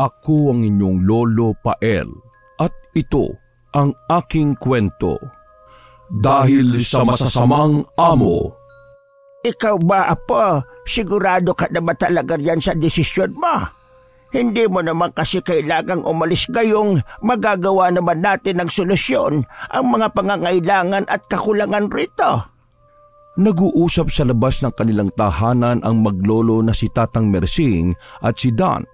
Ako ang inyong lolo Pael at ito ang aking kwento. Dahil sa masasamang amo. Ikaw ba, Apo? Sigurado ka na ba talaga yan sa desisyon mo? Hindi mo naman kasi kailangang umalis gayong magagawa naman natin ng solusyon ang mga pangangailangan at kakulangan rito. Nag-uusap sa labas ng kanilang tahanan ang maglolo na si Tatang Mersing at si Dan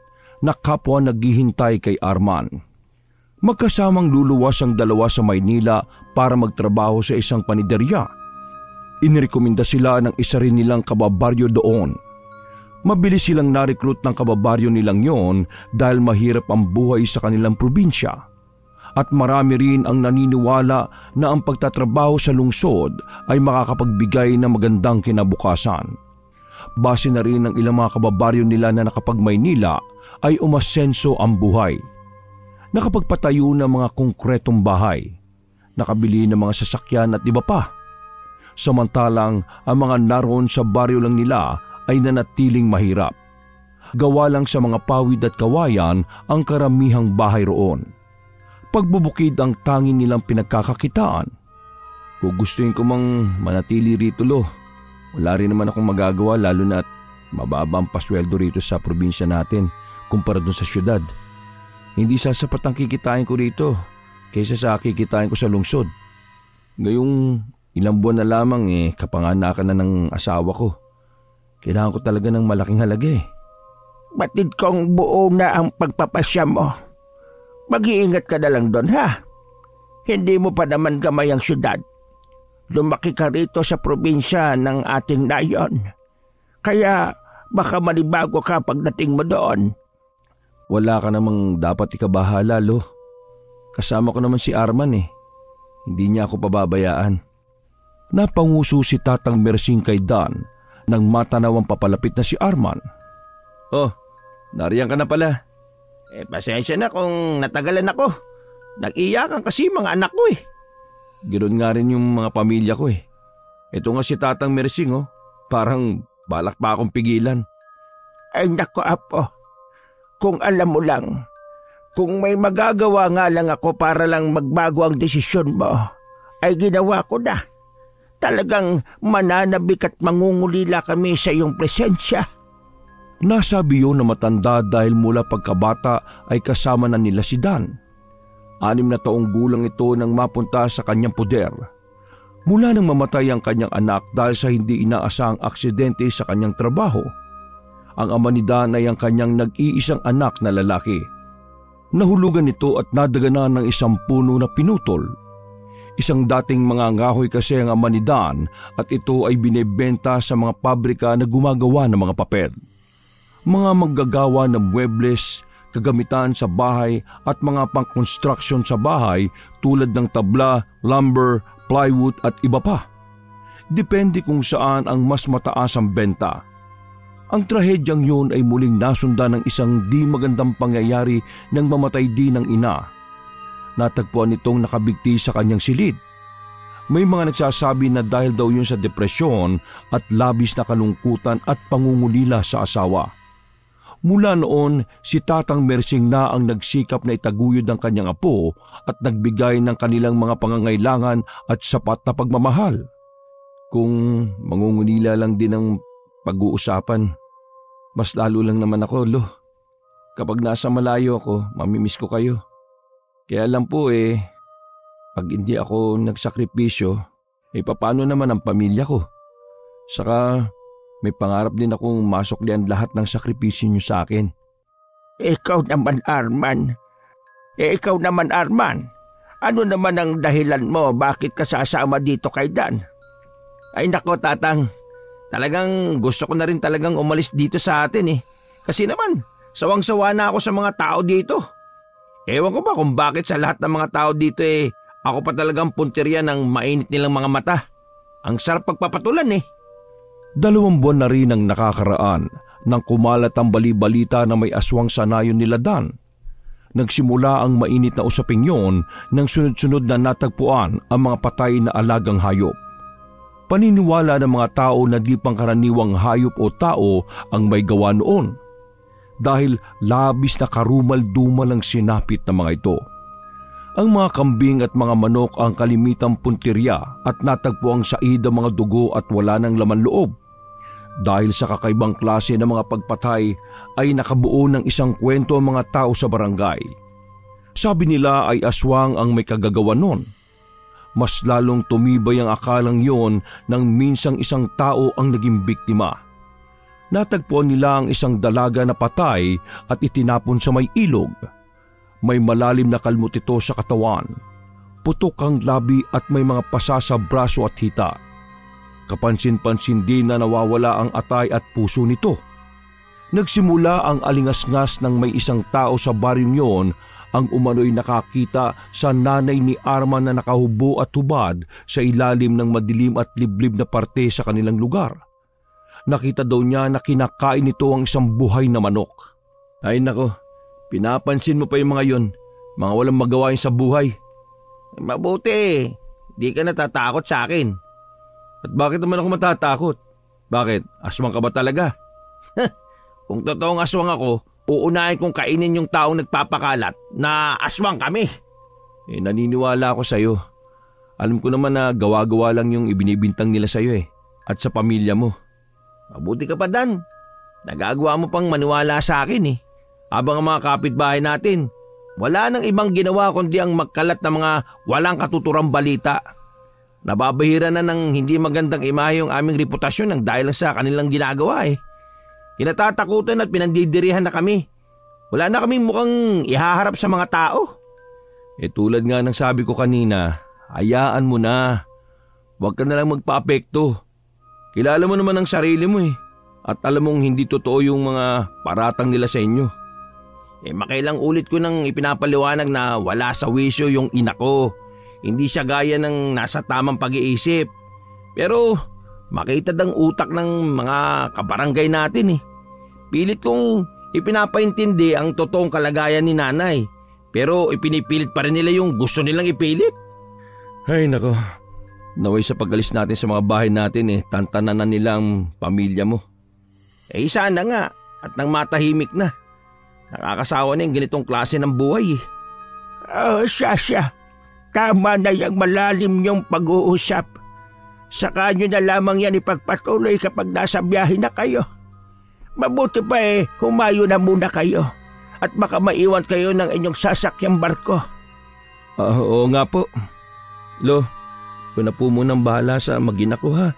na kapwa naghihintay kay Arman. Magkasamang luluwas ang dalawa sa Maynila para magtrabaho sa isang paniderya. Inirekomenda sila ng isa rin nilang kababaryo doon. Mabilis silang narekrut ng kababaryo nilang yon dahil mahirap ang buhay sa kanilang probinsya. At marami rin ang naniniwala na ang pagtatrabaho sa lungsod ay makakapagbigay ng magandang kinabukasan. Base na rin ng ilang mga kababaryo nila na nakapag Maynila ay umasenso ang buhay nakapagpatayo ng mga konkretong bahay, nakabili ng mga sasakyan at iba pa. Samantalang ang mga naroon sa baryo lang nila ay nanatiling mahirap. Gawa lang sa mga pawid at kawayan ang karamihang bahay roon. Pagbubukid ang tangin nilang pinagkakakitaan. Gugustuhin ko mang manatili rito lo. Wala rin naman akong magagawa lalo na at mababa ang pasweldo rito sa probinsya natin kumpara dun sa syudad. Hindi sasapat ang kikitain ko rito kaysa sa kikitain ko sa lungsod. Ngayong ilang buwan na lamang eh kapanganakan na ng asawa ko. Kailangan ko talaga ng malaking halaga eh. Batid kong buo na ang pagpapasya mo. Mag-iingat ka na lang doon ha. Hindi mo pa naman gamay ang syudad. Lumaki ka rito sa probinsya ng ating nayon. Kaya baka manibago ka pagdating mo doon wala ka namang dapat ikabahala, lo. Kasama ko naman si Arman eh. Hindi niya ako pababayaan. Napanguso si Tatang Mersing kay Dan nang matanawang papalapit na si Arman. Oh, nariyan ka na pala. Eh, pasensya na kung natagalan ako. Nag-iyakan kasi mga anak ko eh. Ganoon nga rin yung mga pamilya ko eh. Ito nga si Tatang Mersing oh. Parang balak pa akong pigilan. Ay nako apo. Kung alam mo lang, kung may magagawa nga lang ako para lang magbago ang desisyon mo, ay ginawa ko na. Talagang mananabik at mangungulila kami sa iyong presensya. Nasabi yun na matanda dahil mula pagkabata ay kasama na nila si Dan. Anim na taong gulang ito nang mapunta sa kanyang poder. Mula nang mamatay ang kanyang anak dahil sa hindi inaasahang aksidente sa kanyang trabaho – ang ama ni Dan ay ang kanyang nag-iisang anak na lalaki. Nahulugan nito at nadagana ng isang puno na pinutol. Isang dating mga ngahoy kasi ang ama ni Dan at ito ay binebenta sa mga pabrika na gumagawa ng mga papel. Mga maggagawa ng muebles, kagamitan sa bahay at mga pang-construction sa bahay tulad ng tabla, lumber, plywood at iba pa. Depende kung saan ang mas mataas ang benta ang trahedyang yun ay muling nasundan ng isang di magandang pangyayari nang mamatay din ng ina. Natagpuan nitong nakabigti sa kanyang silid. May mga nagsasabi na dahil daw yun sa depresyon at labis na kalungkutan at pangungulila sa asawa. Mula noon, si Tatang Mersing na ang nagsikap na itaguyod ng kanyang apo at nagbigay ng kanilang mga pangangailangan at sapat na pagmamahal. Kung mangungulila lang din ang pag-uusapan. Mas lalo lang naman ako, lo. Kapag nasa malayo ako, mamimiss ko kayo. Kaya lang po eh, pag hindi ako nagsakripisyo, eh paano naman ang pamilya ko? Saka may pangarap din akong masuklian lahat ng sakripisyo niyo sa akin. Ikaw naman, Arman. Eh ikaw naman, Arman. Ano naman ang dahilan mo bakit ka sasama dito kay Dan? Ay nako, tatang. Talagang gusto ko na rin talagang umalis dito sa atin eh. Kasi naman, sawang-sawa na ako sa mga tao dito. Ewan ko ba kung bakit sa lahat ng mga tao dito eh, ako pa talagang punteriya ng mainit nilang mga mata. Ang sarap pagpapatulan eh. Dalawang buwan na rin ang nakakaraan nang kumalat ang bali-balita na may aswang sanayon nila Dan. Nagsimula ang mainit na usaping yon nang sunod-sunod na natagpuan ang mga patay na alagang hayop. Paniniwala ng mga tao na di pangkaraniwang hayop o tao ang may gawa noon. dahil labis na karumal-dumal ang sinapit ng mga ito. Ang mga kambing at mga manok ang kalimitang puntirya at natagpo ang said ang mga dugo at wala ng laman loob. Dahil sa kakaibang klase ng mga pagpatay ay nakabuo ng isang kwento ang mga tao sa barangay. Sabi nila ay aswang ang may kagagawa nun. Mas lalong tumibay ang akalang yon nang minsang isang tao ang naging biktima. Natagpuan nila ang isang dalaga na patay at itinapon sa may ilog. May malalim na kalmot ito sa katawan. Putok ang labi at may mga pasa sa braso at hita. Kapansin-pansin din na nawawala ang atay at puso nito. Nagsimula ang alingasngas ng may isang tao sa baryong yon ang umano'y nakakita sa nanay ni Arman na nakahubo at hubad sa ilalim ng madilim at liblib na parte sa kanilang lugar. Nakita daw niya na kinakain nito ang isang buhay na manok. Ay nako, pinapansin mo pa yung mga yon, mga walang magawain sa buhay. Mabuti, di ka natatakot sa akin. At bakit naman ako matatakot? Bakit? Aswang ka ba talaga? Kung totoong aswang ako, uunahin kong kainin yung taong nagpapakalat na aswang kami. Eh naniniwala ako sa'yo. Alam ko naman na gawa-gawa lang yung ibinibintang nila sa'yo eh. At sa pamilya mo. Mabuti ka pa Dan. Nagagawa mo pang maniwala sa akin eh. Habang ang mga kapitbahay natin, wala nang ibang ginawa kundi ang magkalat ng mga walang katuturang balita. Nababahira na ng hindi magandang imahe yung aming reputasyon ng dahil sa kanilang ginagawa eh. Kinatatakutan at pinandidirihan na kami. Wala na kaming mukhang ihaharap sa mga tao. Eh tulad nga ng sabi ko kanina, hayaan mo na. Huwag ka na lang magpa-apekto. Kilala mo naman ang sarili mo eh. At alam mong hindi totoo yung mga paratang nila sa inyo. Eh makailang ulit ko nang ipinapaliwanag na wala sa wisyo yung ina ko. Hindi siya gaya ng nasa tamang pag-iisip. Pero makita ang utak ng mga kabarangay natin eh. Pilit kong ipinapaintindi ang totoong kalagayan ni nanay. Pero ipinipilit pa rin nila yung gusto nilang ipilit. Ay nako, naway sa pagalis natin sa mga bahay natin eh, tantanan na nila ang pamilya mo. Eh sana nga, at nang matahimik na. Nakakasawa na yung ganitong klase ng buhay eh. Oh, Sasha, tama na yung malalim yung pag-uusap. Saka nyo na lamang yan ipagpatuloy kapag nasa biyahe na kayo. Mabuti pa eh, humayo na muna kayo. At baka maiwan kayo ng inyong sasakyang barko. Uh, oo nga po. Lo, ko na po munang bahala sa magina ko ha.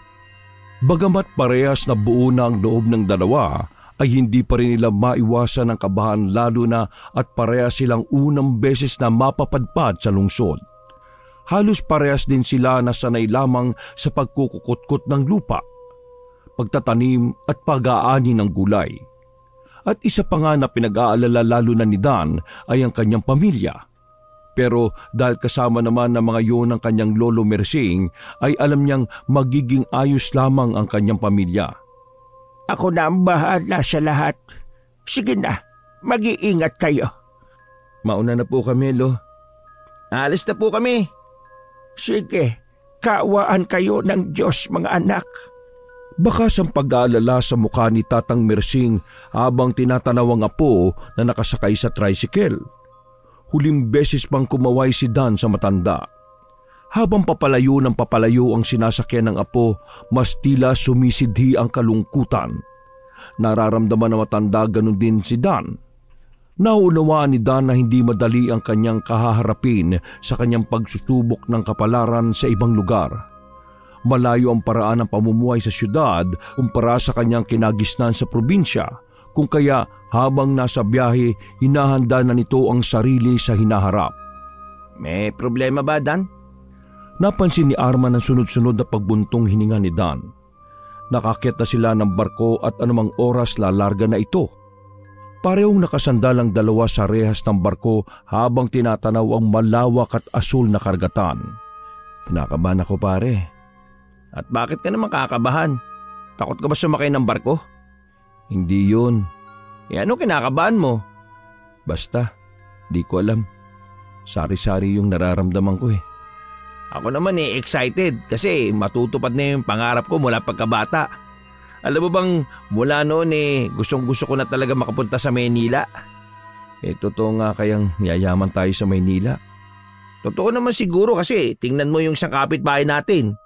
Bagamat parehas na buo na ang loob ng dalawa, ay hindi pa rin nila maiwasan ang kabahan lalo na at parehas silang unang beses na mapapadpad sa lungsod. Halos parehas din sila na sanay lamang sa pagkukukutkot ng lupa, pagtatanim at pag-aani ng gulay. At isa pa nga na pinag-aalala lalo na ni Dan ay ang kanyang pamilya. Pero dahil kasama naman ng mga yon ng kanyang lolo Mersing ay alam niyang magiging ayos lamang ang kanyang pamilya. Ako na ang bahala sa lahat. Sige na, mag-iingat kayo. Mauna na po kami, Lo. Alis na po kami. Sige, kaawaan kayo ng Diyos mga anak. Bakas ang pag-aalala sa mukha ni Tatang Mersing habang tinatanaw ang apo na nakasakay sa tricycle. Huling beses pang kumaway si Dan sa matanda. Habang papalayo ng papalayo ang sinasakyan ng apo, mas tila sumisidhi ang kalungkutan. Nararamdaman ng matanda ganun din si Dan. Naunawaan ni Dan na hindi madali ang kanyang kahaharapin sa kanyang pagsusubok ng kapalaran sa ibang lugar. Malayo ang paraan ng pamumuhay sa syudad kumpara sa kanyang kinagisnan sa probinsya, kung kaya habang nasa biyahe, hinahanda na nito ang sarili sa hinaharap. May problema ba, Dan? Napansin ni Arman ang sunod-sunod na pagbuntong hininga ni Dan. Nakakit na sila ng barko at anumang oras lalarga na ito. Parehong nakasandal ang dalawa sa rehas ng barko habang tinatanaw ang malawak at asul na kargatan. Kinakabahan ako pare. At bakit ka naman kakabahan? Takot ka ba sumakay ng barko? Hindi yun. E ano kinakabahan mo? Basta, di ko alam. Sari-sari yung nararamdaman ko eh. Ako naman eh excited kasi matutupad na yung pangarap ko mula pagkabata. Alam mo bang mula noon eh gustong gusto ko na talaga makapunta sa Maynila. Eh totoo nga kayang yayaman tayo sa Maynila. Totoo naman siguro kasi tingnan mo yung isang kapitbahay natin.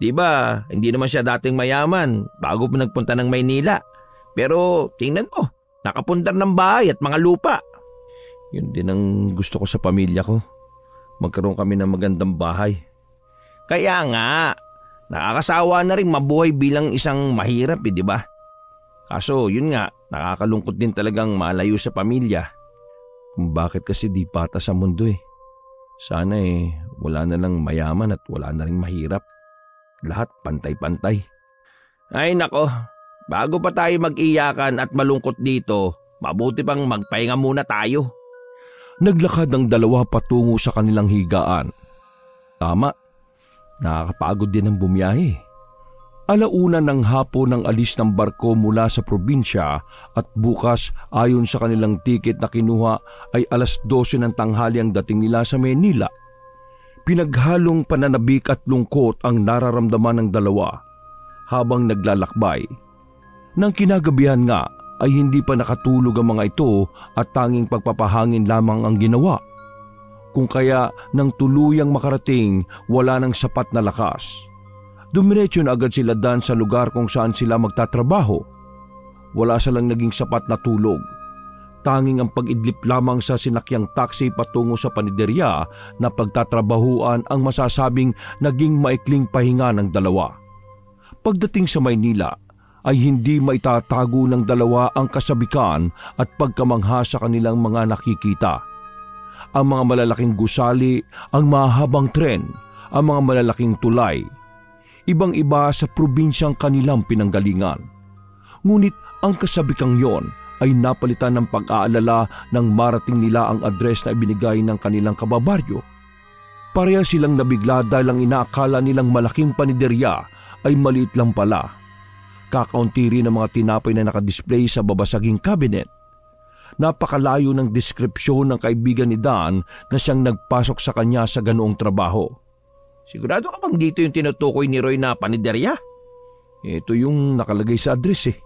Di ba, hindi naman siya dating mayaman bago nagpunta ng Maynila. Pero tingnan mo, nakapundar ng bahay at mga lupa. Yun din ang gusto ko sa pamilya ko. Magkaroon kami ng magandang bahay. Kaya nga, nakakasawa na rin mabuhay bilang isang mahirap eh, di ba? Kaso yun nga, nakakalungkot din talagang malayo sa pamilya. Kung bakit kasi di pata sa mundo eh. Sana eh, wala na lang mayaman at wala na rin mahirap. Lahat pantay-pantay. Ay nako, bago pa tayo mag-iyakan at malungkot dito, mabuti pang magpahinga muna tayo. Naglakad ang dalawa patungo sa kanilang higaan. Tama, nakakapagod din ang bumiyahe. Alauna ng hapon ng alis ng barko mula sa probinsya at bukas ayon sa kanilang tiket na kinuha ay alas 12 ng tanghali ang dating nila sa Manila. Pinaghalong pananabik at lungkot ang nararamdaman ng dalawa habang naglalakbay. Nang kinagabihan nga ay hindi pa nakatulog ang mga ito at tanging pagpapahangin lamang ang ginawa. Kung kaya nang tuluyang makarating wala nang sapat na lakas Dumiretso na agad sila dan sa lugar kung saan sila magtatrabaho. Wala silang naging sapat na tulog. Tanging ang pag-idlip lamang sa sinakyang taxi patungo sa paniderya na pagtatrabahuan ang masasabing naging maikling pahinga ng dalawa. Pagdating sa Maynila, ay hindi maitatago ng dalawa ang kasabikan at pagkamangha sa kanilang mga nakikita. Ang mga malalaking gusali, ang mahabang tren, ang mga malalaking tulay, ibang-iba sa probinsyang kanilang pinanggalingan. Ngunit ang kasabikang yon ay napalitan ng pag-aalala nang marating nila ang address na ibinigay ng kanilang kababaryo. Pareha silang nabigla dahil ang inaakala nilang malaking paniderya ay maliit lang pala. Kakaunti rin ang mga tinapay na nakadisplay sa babasaging cabinet. Napakalayo ng deskripsyon ng kaibigan ni Dan na siyang nagpasok sa kanya sa ganoong trabaho. Sigurado ka bang dito yung tinutukoy ni Roy na paniderya? Ito yung nakalagay sa address eh.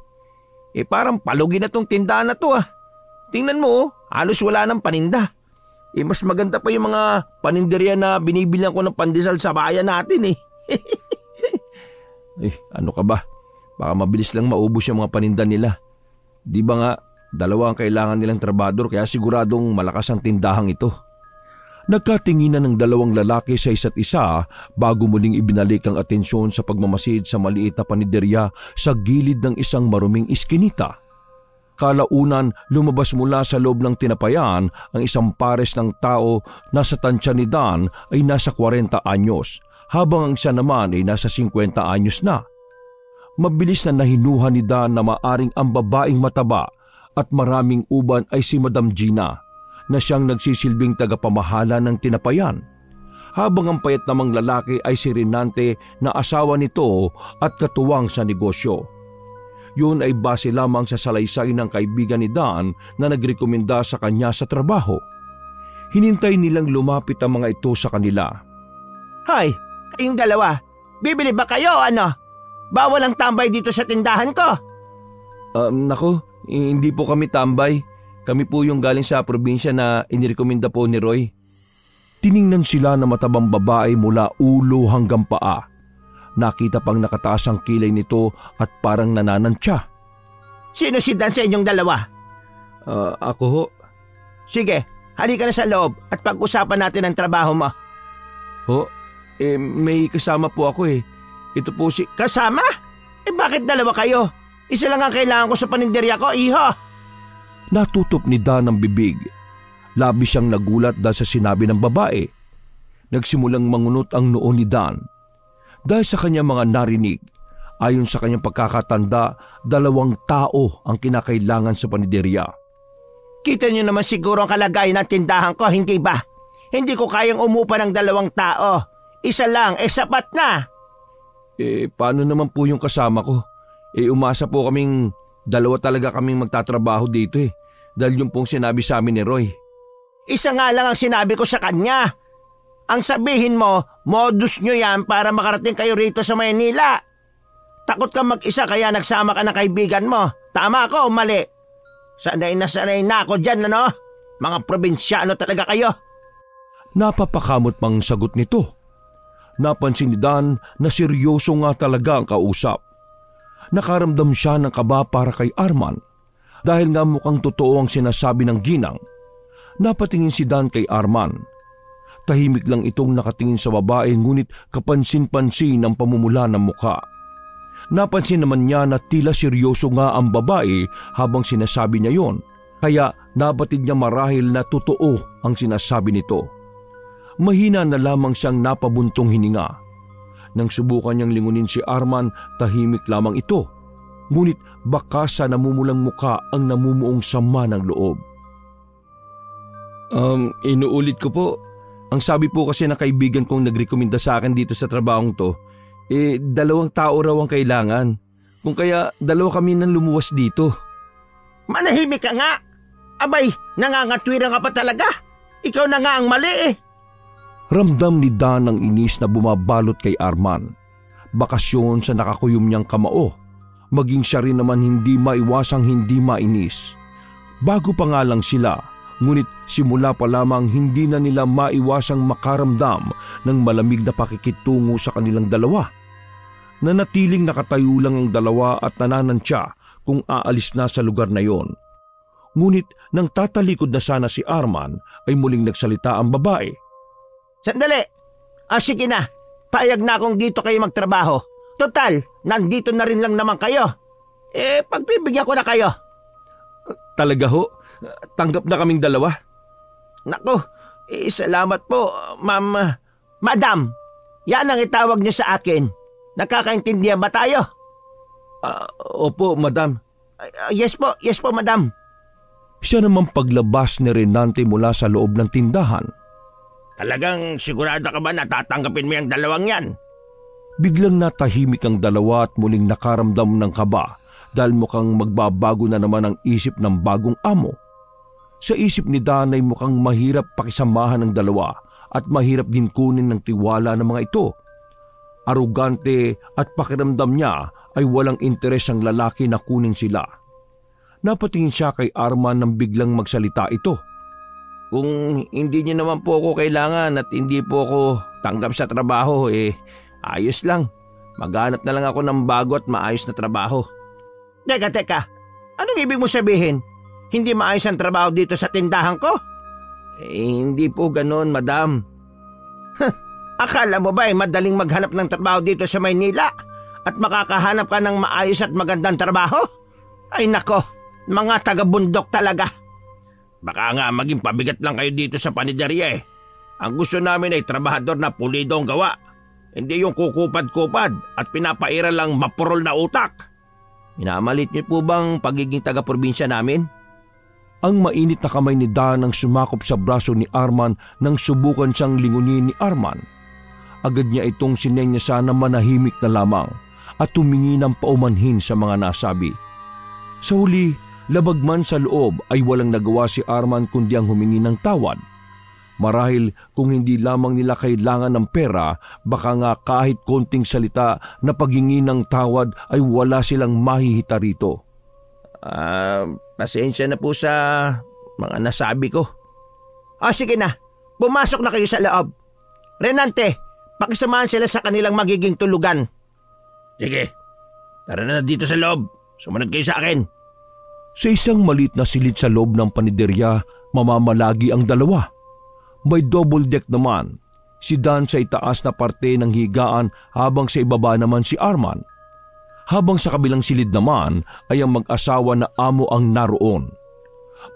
Eh parang palugi na tong tindahan na to ah. Tingnan mo, oh, halos wala ng paninda. Eh mas maganda pa yung mga paninderya na binibilang ko ng pandesal sa bayan natin eh. eh ano ka ba? Baka mabilis lang maubos yung mga paninda nila. Di ba nga, dalawa ang kailangan nilang trabador kaya siguradong malakas ang tindahang ito. Nagkatinginan ng dalawang lalaki sa isa't isa bago muling ibinalik ang atensyon sa pagmamasid sa maliit na paniderya sa gilid ng isang maruming iskinita. Kalaunan lumabas mula sa loob ng tinapayan ang isang pares ng tao na sa tansya ni Dan ay nasa 40 anyos habang ang siya naman ay nasa 50 anyos na. Mabilis na nahinuha ni Dan na maaring ang babaeng mataba at maraming uban ay si Madam Gina na siyang nagsisilbing tagapamahala ng tinapayan. Habang ang payat namang lalaki ay si Renante na asawa nito at katuwang sa negosyo. Yun ay base lamang sa salaysay ng kaibigan ni Dan na nagrekomenda sa kanya sa trabaho. Hinintay nilang lumapit ang mga ito sa kanila. Hoy, kayong dalawa, bibili ba kayo ano? Bawal ang tambay dito sa tindahan ko. Um, nako, hindi po kami tambay. Kami po yung galing sa probinsya na inirekomenda po ni Roy. Tiningnan sila na matabang babae mula ulo hanggang paa. Nakita pang nakataas ang kilay nito at parang nananantya. Sino si Dan sa inyong dalawa? Uh, ako ho. Sige, halika na sa loob at pag-usapan natin ang trabaho mo. Ho? Eh, may kasama po ako eh. Ito po si... Kasama? Eh bakit dalawa kayo? Isa lang ang kailangan ko sa paninderya ko, iho. Natutop ni Dan ang bibig. Labi siyang nagulat dahil sa sinabi ng babae. Nagsimulang mangunot ang noo ni Dan. Dahil sa kanyang mga narinig, ayon sa kanyang pagkakatanda, dalawang tao ang kinakailangan sa paniderya. Kita niyo naman siguro ang kalagayan ng tindahan ko, hindi ba? Hindi ko kayang umupa ng dalawang tao. Isa lang, eh sapat na. Eh, paano naman po yung kasama ko? Eh, umasa po kaming Dalawa talaga kaming magtatrabaho dito eh. Dahil yung pong sinabi sa amin ni Roy. Isa nga lang ang sinabi ko sa kanya. Ang sabihin mo, modus nyo yan para makarating kayo rito sa Maynila. Takot ka mag-isa kaya nagsama ka ng kaibigan mo. Tama ako o mali? Sanay na sanay na ako dyan, ano? Mga probinsyano talaga kayo. Napapakamot pang sagot nito. Napansin ni Dan na seryoso nga talaga ang kausap. Nakaramdam siya ng kaba para kay Arman dahil nga mukhang totoo ang sinasabi ng ginang. Napatingin si Dan kay Arman. Tahimik lang itong nakatingin sa babae ngunit kapansin-pansin ang pamumula ng mukha. Napansin naman niya na tila seryoso nga ang babae habang sinasabi niya yon. Kaya nabatid niya marahil na totoo ang sinasabi nito. Mahina na lamang siyang napabuntong hininga. Nang subukan niyang lingunin si Arman, tahimik lamang ito. Ngunit baka sa namumulang muka ang namumuong sama ng loob. Um, inuulit ko po. Ang sabi po kasi ng kaibigan kong nagrekomenda sa akin dito sa trabahong to, eh dalawang tao raw ang kailangan. Kung kaya dalawa kami nang lumuwas dito. Manahimik ka nga! Abay, nangangatwira ka pa talaga! Ikaw na nga ang mali eh! Ramdam ni Dan ang inis na bumabalot kay Arman. Bakasyon sa nakakuyom niyang kamao. Maging siya rin naman hindi maiwasang hindi mainis. Bago pa nga lang sila, ngunit simula pa lamang hindi na nila maiwasang makaramdam ng malamig na pakikitungo sa kanilang dalawa. Nanatiling nakatayo lang ang dalawa at nananansya kung aalis na sa lugar na yon. Ngunit nang tatalikod na sana si Arman ay muling nagsalita ang babae. Sandali! Ah, sige na. Payag na akong dito kayo magtrabaho. Total, nandito na rin lang naman kayo. Eh, pagbibigyan ko na kayo. Talaga ho? Tanggap na kaming dalawa? Nako, eh, salamat po, ma'am. Madam, yan ang itawag niyo sa akin. Nakakaintindihan ba tayo? Uh, opo, madam. Uh, yes po, yes po, madam. Siya naman paglabas ni Renante mula sa loob ng tindahan. Talagang sigurado ka ba na tatanggapin mo yung dalawang yan? Biglang natahimik ang dalawa at muling nakaramdam ng kaba dahil mukhang magbabago na naman ang isip ng bagong amo. Sa isip ni Danay mukhang mahirap pakisamahan ng dalawa at mahirap din kunin ng tiwala ng mga ito. Arugante at pakiramdam niya ay walang interes ang lalaki na kunin sila. Napatingin siya kay Arman nang biglang magsalita ito. Kung hindi niyo naman po ako kailangan at hindi po ako tanggap sa trabaho, eh ayos lang. Maghanap na lang ako ng bago at maayos na trabaho. Teka, teka. Anong ibig mo sabihin? Hindi maayos ang trabaho dito sa tindahan ko? Eh, hindi po ganon, madam. Akala mo ba ay madaling maghanap ng trabaho dito sa Maynila? At makakahanap ka ng maayos at magandang trabaho? Ay nako, mga taga-bundok talaga. Baka nga maging pabigat lang kayo dito sa paniderya eh. Ang gusto namin ay trabahador na pulido ang gawa. Hindi yung kukupad-kupad at pinapaira lang mapurol na utak. Minamalit niyo po bang pagiging taga-probinsya namin? Ang mainit na kamay ni Dan ang sumakop sa braso ni Arman nang subukan siyang lingunin ni Arman. Agad niya itong sinenya sana manahimik na lamang at tumingi ng paumanhin sa mga nasabi. Sa huli, Labag man sa loob ay walang nagawa si Arman kundi ang humingi ng tawad. Marahil kung hindi lamang nila kailangan ng pera, baka nga kahit konting salita na paghingi ng tawad ay wala silang mahihita rito. Ah, uh, pasensya na po sa mga nasabi ko. Ah, sige na. Pumasok na kayo sa loob. Renante, pakisamahan sila sa kanilang magiging tulugan. Sige. Tara na dito sa loob. Sumunod kayo sa akin. Sa isang malit na silid sa loob ng paniderya, mamamalagi ang dalawa. May double deck naman. Si Dan sa itaas na parte ng higaan habang sa ibaba naman si Arman. Habang sa kabilang silid naman ay ang mag-asawa na amo ang naroon.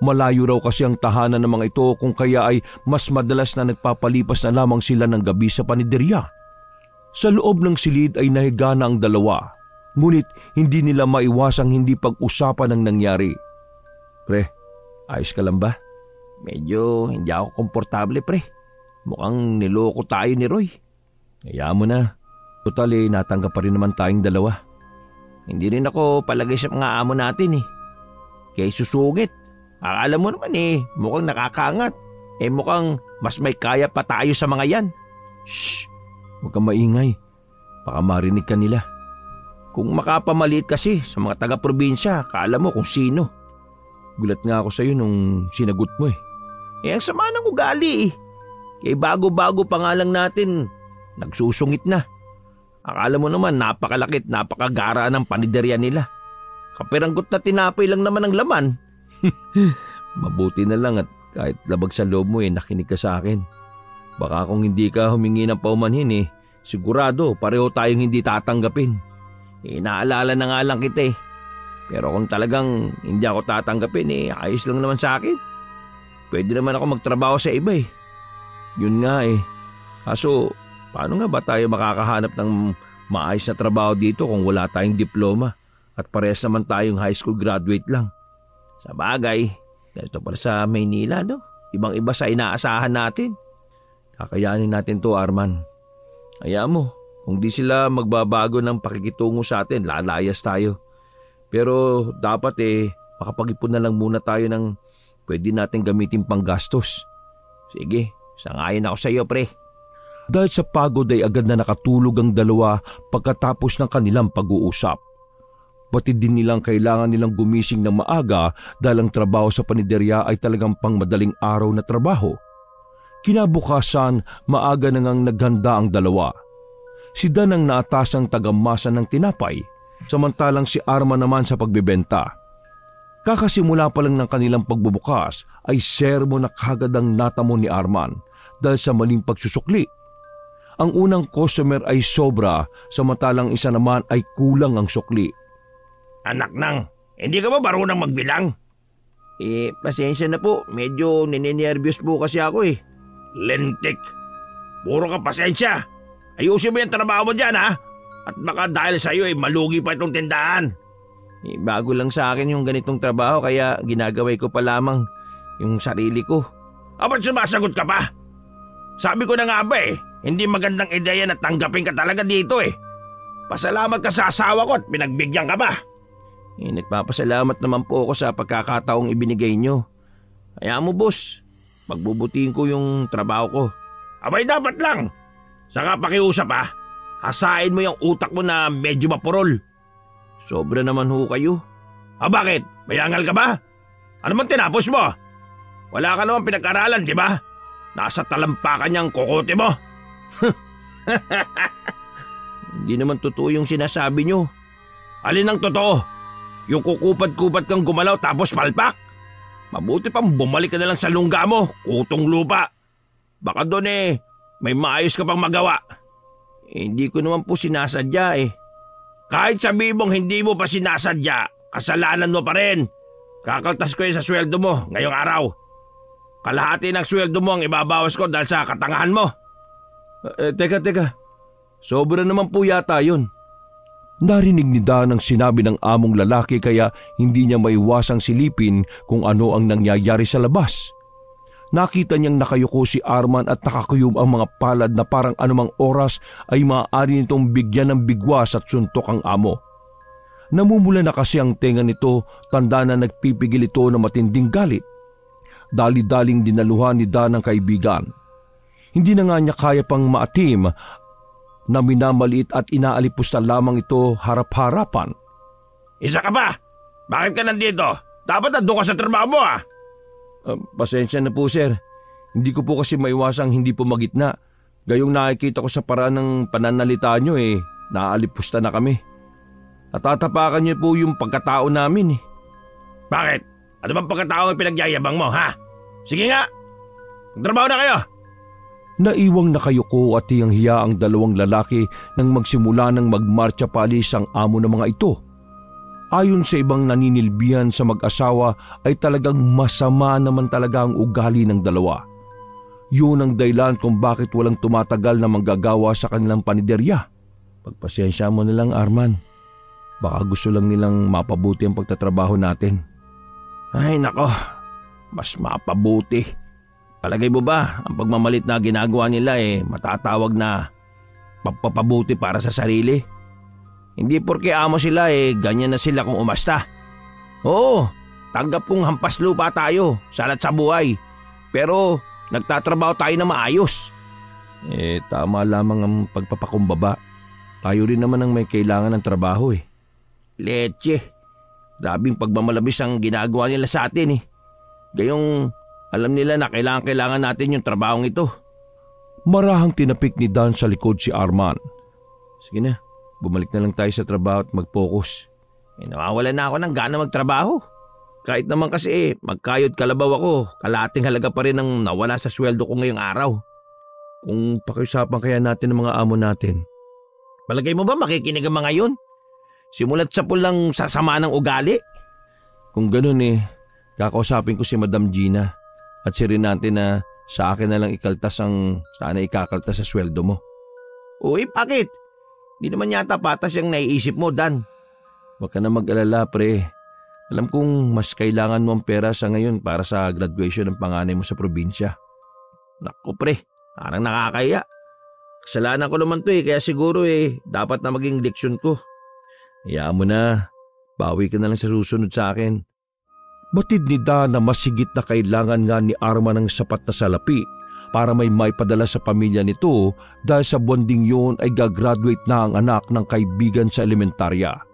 Malayo raw kasi ang tahanan ng mga ito kung kaya ay mas madalas na nagpapalipas na lamang sila ng gabi sa paniderya. Sa loob ng silid ay nahiga na ang dalawa Ngunit hindi nila maiwasang hindi pag-usapan ang nangyari. Pre, ayos ka lang ba? Medyo hindi ako komportable pre. Mukhang niloko tayo ni Roy. Kaya mo na. Total eh, natanggap pa rin naman tayong dalawa. Hindi rin ako palagay sa mga amo natin eh. Kaya susugit. Akala mo naman eh, mukhang nakakangat. Eh mukhang mas may kaya pa tayo sa mga yan. Shh! Huwag kang maingay. Baka marinig ka nila. Kung makapamaliit kasi sa mga taga-probinsya, kala mo kung sino. Gulat nga ako sa'yo nung sinagot mo eh. Eh, ang sama ng ugali eh. Kaya bago-bago pa nga lang natin, nagsusungit na. Akala mo naman napakalakit, napakagara ng paniderya nila. Kapiranggot na tinapay lang naman ang laman. Mabuti na lang at kahit labag sa loob mo eh, nakinig ka sa akin. Baka kung hindi ka humingi ng paumanhin eh, sigurado pareho tayong hindi tatanggapin. Eh, naalala na nga lang kita eh. Pero kung talagang hindi ako tatanggapin eh, ayos lang naman sa akin. Pwede naman ako magtrabaho sa iba eh. Yun nga eh. Kaso, paano nga ba tayo makakahanap ng maayos na trabaho dito kung wala tayong diploma at parehas naman tayong high school graduate lang? Sa bagay, ganito pala sa Maynila no? Ibang iba sa inaasahan natin. Kakayanin natin to Arman. Kaya mo, kung di sila magbabago ng pakikitungo sa atin, lalayas tayo. Pero dapat eh, makapag-ipon na lang muna tayo ng pwede natin gamitin pang gastos. Sige, sangayon ako sa iyo pre. Dahil sa pagod ay agad na nakatulog ang dalawa pagkatapos ng kanilang pag-uusap. Batid din nilang kailangan nilang gumising ng maaga dahil ang trabaho sa paniderya ay talagang pang madaling araw na trabaho. Kinabukasan, maaga na ngang naghanda ang dalawa. Si Dan ang naatasang tagamasa ng tinapay samantalang si Arma naman sa pagbebenta. Kakasimula pa lang ng kanilang pagbubukas ay sermo na kagad ang natamo ni Arman dahil sa maling pagsusukli. Ang unang customer ay sobra samantalang isa naman ay kulang ang sukli. Anak nang, hindi ka ba marunong magbilang? Eh, pasensya na po. Medyo nininervyos po kasi ako eh. Lentik. Puro ka pasensya. Ayusin mo yung trabaho mo dyan ha. At baka dahil sa iyo ay malugi pa itong tindahan. Eh, bago lang sa akin yung ganitong trabaho kaya ginagaway ko pa lamang yung sarili ko. Ah, ba't sumasagot ka pa? Sabi ko na nga ba eh, hindi magandang ideya na tanggapin ka talaga dito eh. Pasalamat ka sa asawa ko at pinagbigyan ka ba? Eh, nagpapasalamat naman po ako sa pagkakataong ibinigay nyo. Kaya mo boss, magbubutiin ko yung trabaho ko. Abay dapat lang. Saka pakiusap ah. Hasain mo yung utak mo na medyo mapurol. Sobra naman ho kayo. Ah bakit? May angal ka ba? Ano man tinapos mo? Wala ka naman pinag-aralan, di ba? Nasa talampakan niyang kukote mo. Hindi naman totoo yung sinasabi niyo. Alin ang totoo? Yung kukupad-kupad kang gumalaw tapos palpak? Mabuti pang bumalik ka na lang sa lungga mo, kutong lupa. Baka doon eh, may maayos ka pang magawa. Eh, hindi ko naman po sinasadya eh. Kahit sabi mong hindi mo pa sinasadya, kasalanan mo pa rin. Kakaltas ko yun sa sweldo mo ngayong araw. Kalahati ng sweldo mo ang ibabawas ko dahil sa katangahan mo. Uh, eh, teka, teka. Sobra naman po yata yun. Narinig ni Dan ang sinabi ng among lalaki kaya hindi niya maiwasang silipin kung ano ang nangyayari sa labas. Nakita niyang nakayuko si Arman at nakakuyom ang mga palad na parang anumang oras ay maaari nitong bigyan ng bigwas at suntok ang amo. Namumula na kasi ang tenga nito, tanda na nagpipigil ito ng matinding galit. Dali-daling dinaluhan ni Dan ang kaibigan. Hindi na nga niya kaya pang maatim na minamaliit at inaalipusta lamang ito harap-harapan. Isa ka ba? Bakit ka nandito? Dapat nandun ka sa trabaho mo ah! Uh, pasensya na po sir. Hindi ko po kasi maiwasang hindi po magitna. Gayong nakikita ko sa paraan ng pananalita nyo eh, naalipusta na kami. Natatapakan niyo po yung pagkatao namin eh. Bakit? Ano bang pagkatao ang pinagyayabang mo ha? Sige nga, magtrabaho na kayo. Naiwang nakayuko at tiyang hiya ang dalawang lalaki nang magsimula ng magmarcha palis ang amo ng mga ito. Ayon sa ibang naninilbihan sa mag-asawa ay talagang masama naman talaga ang ugali ng dalawa. Yun ang dahilan kung bakit walang tumatagal na manggagawa sa kanilang paniderya. Pagpasensya mo na lang Arman. Baka gusto lang nilang mapabuti ang pagtatrabaho natin. Ay nako, mas mapabuti. Palagay mo ba ang pagmamalit na ginagawa nila eh matatawag na pagpapabuti para sa sarili? Hindi porke amo sila eh, ganyan na sila kung umasta. Oo, tanggap kong hampas lupa tayo, salat sa buhay. Pero nagtatrabaho tayo na maayos. Eh, tama lamang ang pagpapakumbaba. Tayo rin naman ang may kailangan ng trabaho eh. Leche. Grabing pagmamalabis ang ginagawa nila sa atin eh. Gayong alam nila na kailangan-kailangan natin yung trabahong ito. Marahang tinapik ni Dan sa likod si Arman. Sige na, bumalik na lang tayo sa trabaho at mag-focus. Eh, nawawala na ako ng gana magtrabaho. Kahit naman kasi eh, magkayod kalabaw ako, kalating halaga pa rin ang nawala sa sweldo ko ngayong araw. Kung pakiusapan kaya natin ng mga amo natin. Palagay mo ba makikinig ang mga yun? Simulat sa pulang sasama ng ugali? Kung ganun eh, kakausapin ko si Madam Gina at si Renate na sa akin na lang ikaltas ang sana ikakaltas sa sweldo mo. Uy, bakit? Di naman yata patas yung naiisip mo, Dan. Huwag ka na mag-alala, pre. Alam kong mas kailangan mo ang pera sa ngayon para sa graduation ng panganay mo sa probinsya. Naku, pre. Parang nakakaya. Kasalanan ko naman to eh, kaya siguro eh, dapat na maging leksyon ko. Hayaan mo na. Bawi ka na lang sa susunod sa akin. Batid ni Dan na masigit na kailangan nga ni Arma ng sapat na salapi para may maipadala sa pamilya nito dahil sa bonding yun ay gagraduate na ang anak ng kaibigan sa elementarya.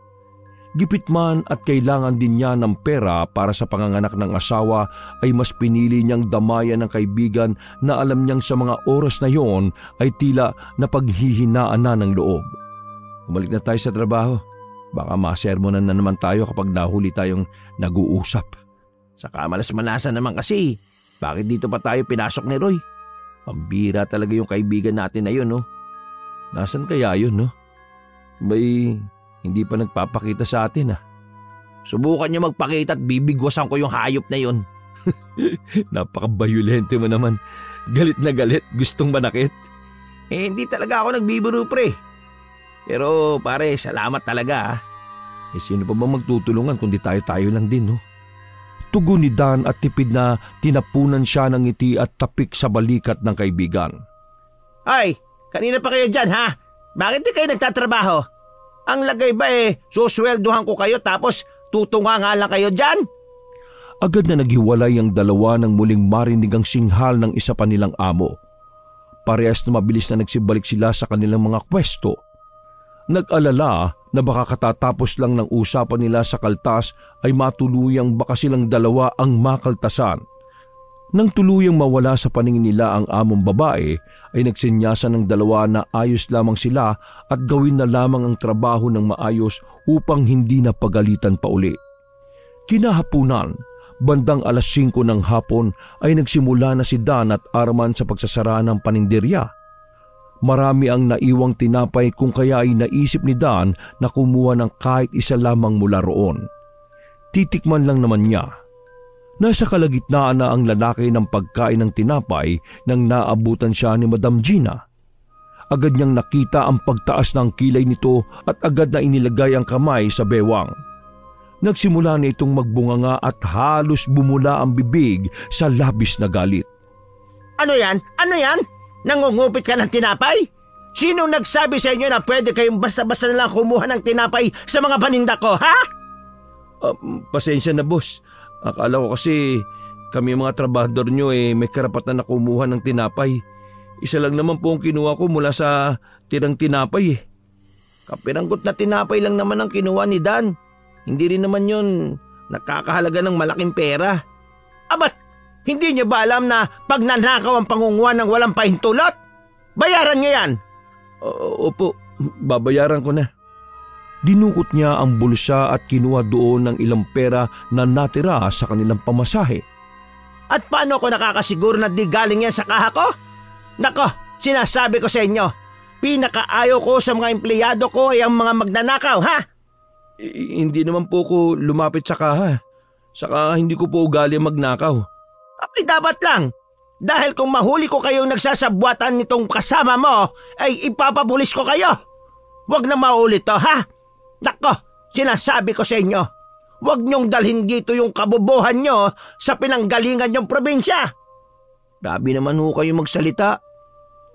Gipit man at kailangan din niya ng pera para sa panganganak ng asawa ay mas pinili niyang damayan ng kaibigan na alam niyang sa mga oras na yon ay tila na paghihinaan na ng loob. Umalik na tayo sa trabaho. Baka masermonan na naman tayo kapag nahuli tayong nag-uusap. Saka malas-malasan naman kasi, bakit dito pa tayo pinasok ni Roy? Pambira talaga yung kaibigan natin na yun, no? Nasaan kaya yun, no? May hindi pa nagpapakita sa atin, ah. Subukan niyo magpakita at bibigwasan ko yung hayop na yun. Napaka-violente mo naman. Galit na galit, gustong manakit. Eh, hindi talaga ako nagbibiro, pre. Pero pare, salamat talaga ha. Eh sino pa ba magtutulungan kundi tayo-tayo lang din no? Tugon ni Dan at tipid na tinapunan siya ng ngiti at tapik sa balikat ng kaibigan. Ay, kanina pa kayo dyan ha? Bakit di kayo nagtatrabaho? Ang lagay ba eh, susweldohan ko kayo tapos tutunga nga lang kayo dyan? Agad na naghiwalay ang dalawa nang muling marinig ang singhal ng isa pa nilang amo. Parehas na mabilis na nagsibalik sila sa kanilang mga pwesto Nag-alala na baka katatapos lang ng usapan nila sa kaltas ay matuluyang baka silang dalawa ang makaltasan. Nang tuluyang mawala sa paningin nila ang among babae ay nagsinyasa ng dalawa na ayos lamang sila at gawin na lamang ang trabaho ng maayos upang hindi na pagalitan pa uli. Kinahapunan, bandang alas 5 ng hapon ay nagsimula na si Dan at Arman sa pagsasara ng paninderya Marami ang naiwang tinapay kung kaya ay naisip ni Dan na kumuha ng kahit isa lamang mula roon. Titikman lang naman niya. Nasa kalagitnaan na ang lalaki ng pagkain ng tinapay nang naabutan siya ni Madam Gina. Agad niyang nakita ang pagtaas ng kilay nito at agad na inilagay ang kamay sa bewang. Nagsimula na itong magbunganga at halos bumula ang bibig sa labis na galit. Ano yan? Ano yan? Nangungupit ka ng tinapay? Sino nagsabi sa inyo na pwede kayong basta-basta na lang kumuha ng tinapay sa mga paninda ko, ha? Uh, pasensya na boss. Akala ko kasi kami mga trabahador nyo eh may karapatan na kumuha ng tinapay. Isa lang naman po ang kinuha ko mula sa tirang tinapay eh. Kapiranggot na tinapay lang naman ang kinuha ni Dan. Hindi rin naman yun nakakahalaga ng malaking pera. Abat, hindi niyo ba alam na pag nanakaw ang pangunguha ng walang pahintulot? Bayaran niyo yan! O, opo, babayaran ko na. Dinukot niya ang bulsa at kinuha doon ng ilang pera na natira sa kanilang pamasahe. At paano ko nakakasiguro na di galing yan sa kaha ko? Nako, sinasabi ko sa inyo, pinakaayaw ko sa mga empleyado ko ay ang mga magnanakaw, ha? I- hindi naman po ko lumapit sa kaha. Saka hindi ko po ugali magnakaw. Ay dapat lang. Dahil kung mahuli ko kayong nagsasabwatan nitong kasama mo, ay ipapapulis ko kayo. Huwag na maulit to, ha? Nako, sinasabi ko sa inyo, huwag niyong dalhin dito yung kabubuhan niyo sa pinanggalingan niyong probinsya. Grabe naman ho kayo magsalita.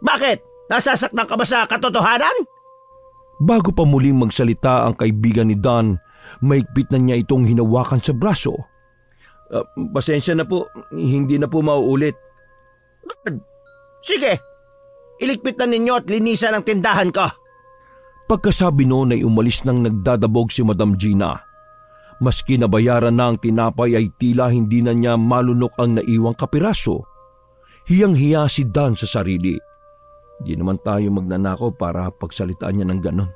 Bakit? Nasasaktan ka ba sa katotohanan? Bago pa muling magsalita ang kaibigan ni Don, maigpit na niya itong hinawakan sa braso Uh, pasensya na po, hindi na po mauulit. Sige, iligpit na ninyo at linisan ang tindahan ko. Pagkasabi noon ay umalis nang nagdadabog si Madam Gina. Maski nabayaran na ang tinapay ay tila hindi na niya malunok ang naiwang kapiraso. Hiyang-hiya si Dan sa sarili. Di naman tayo magnanakaw para pagsalitaan niya ng ganon.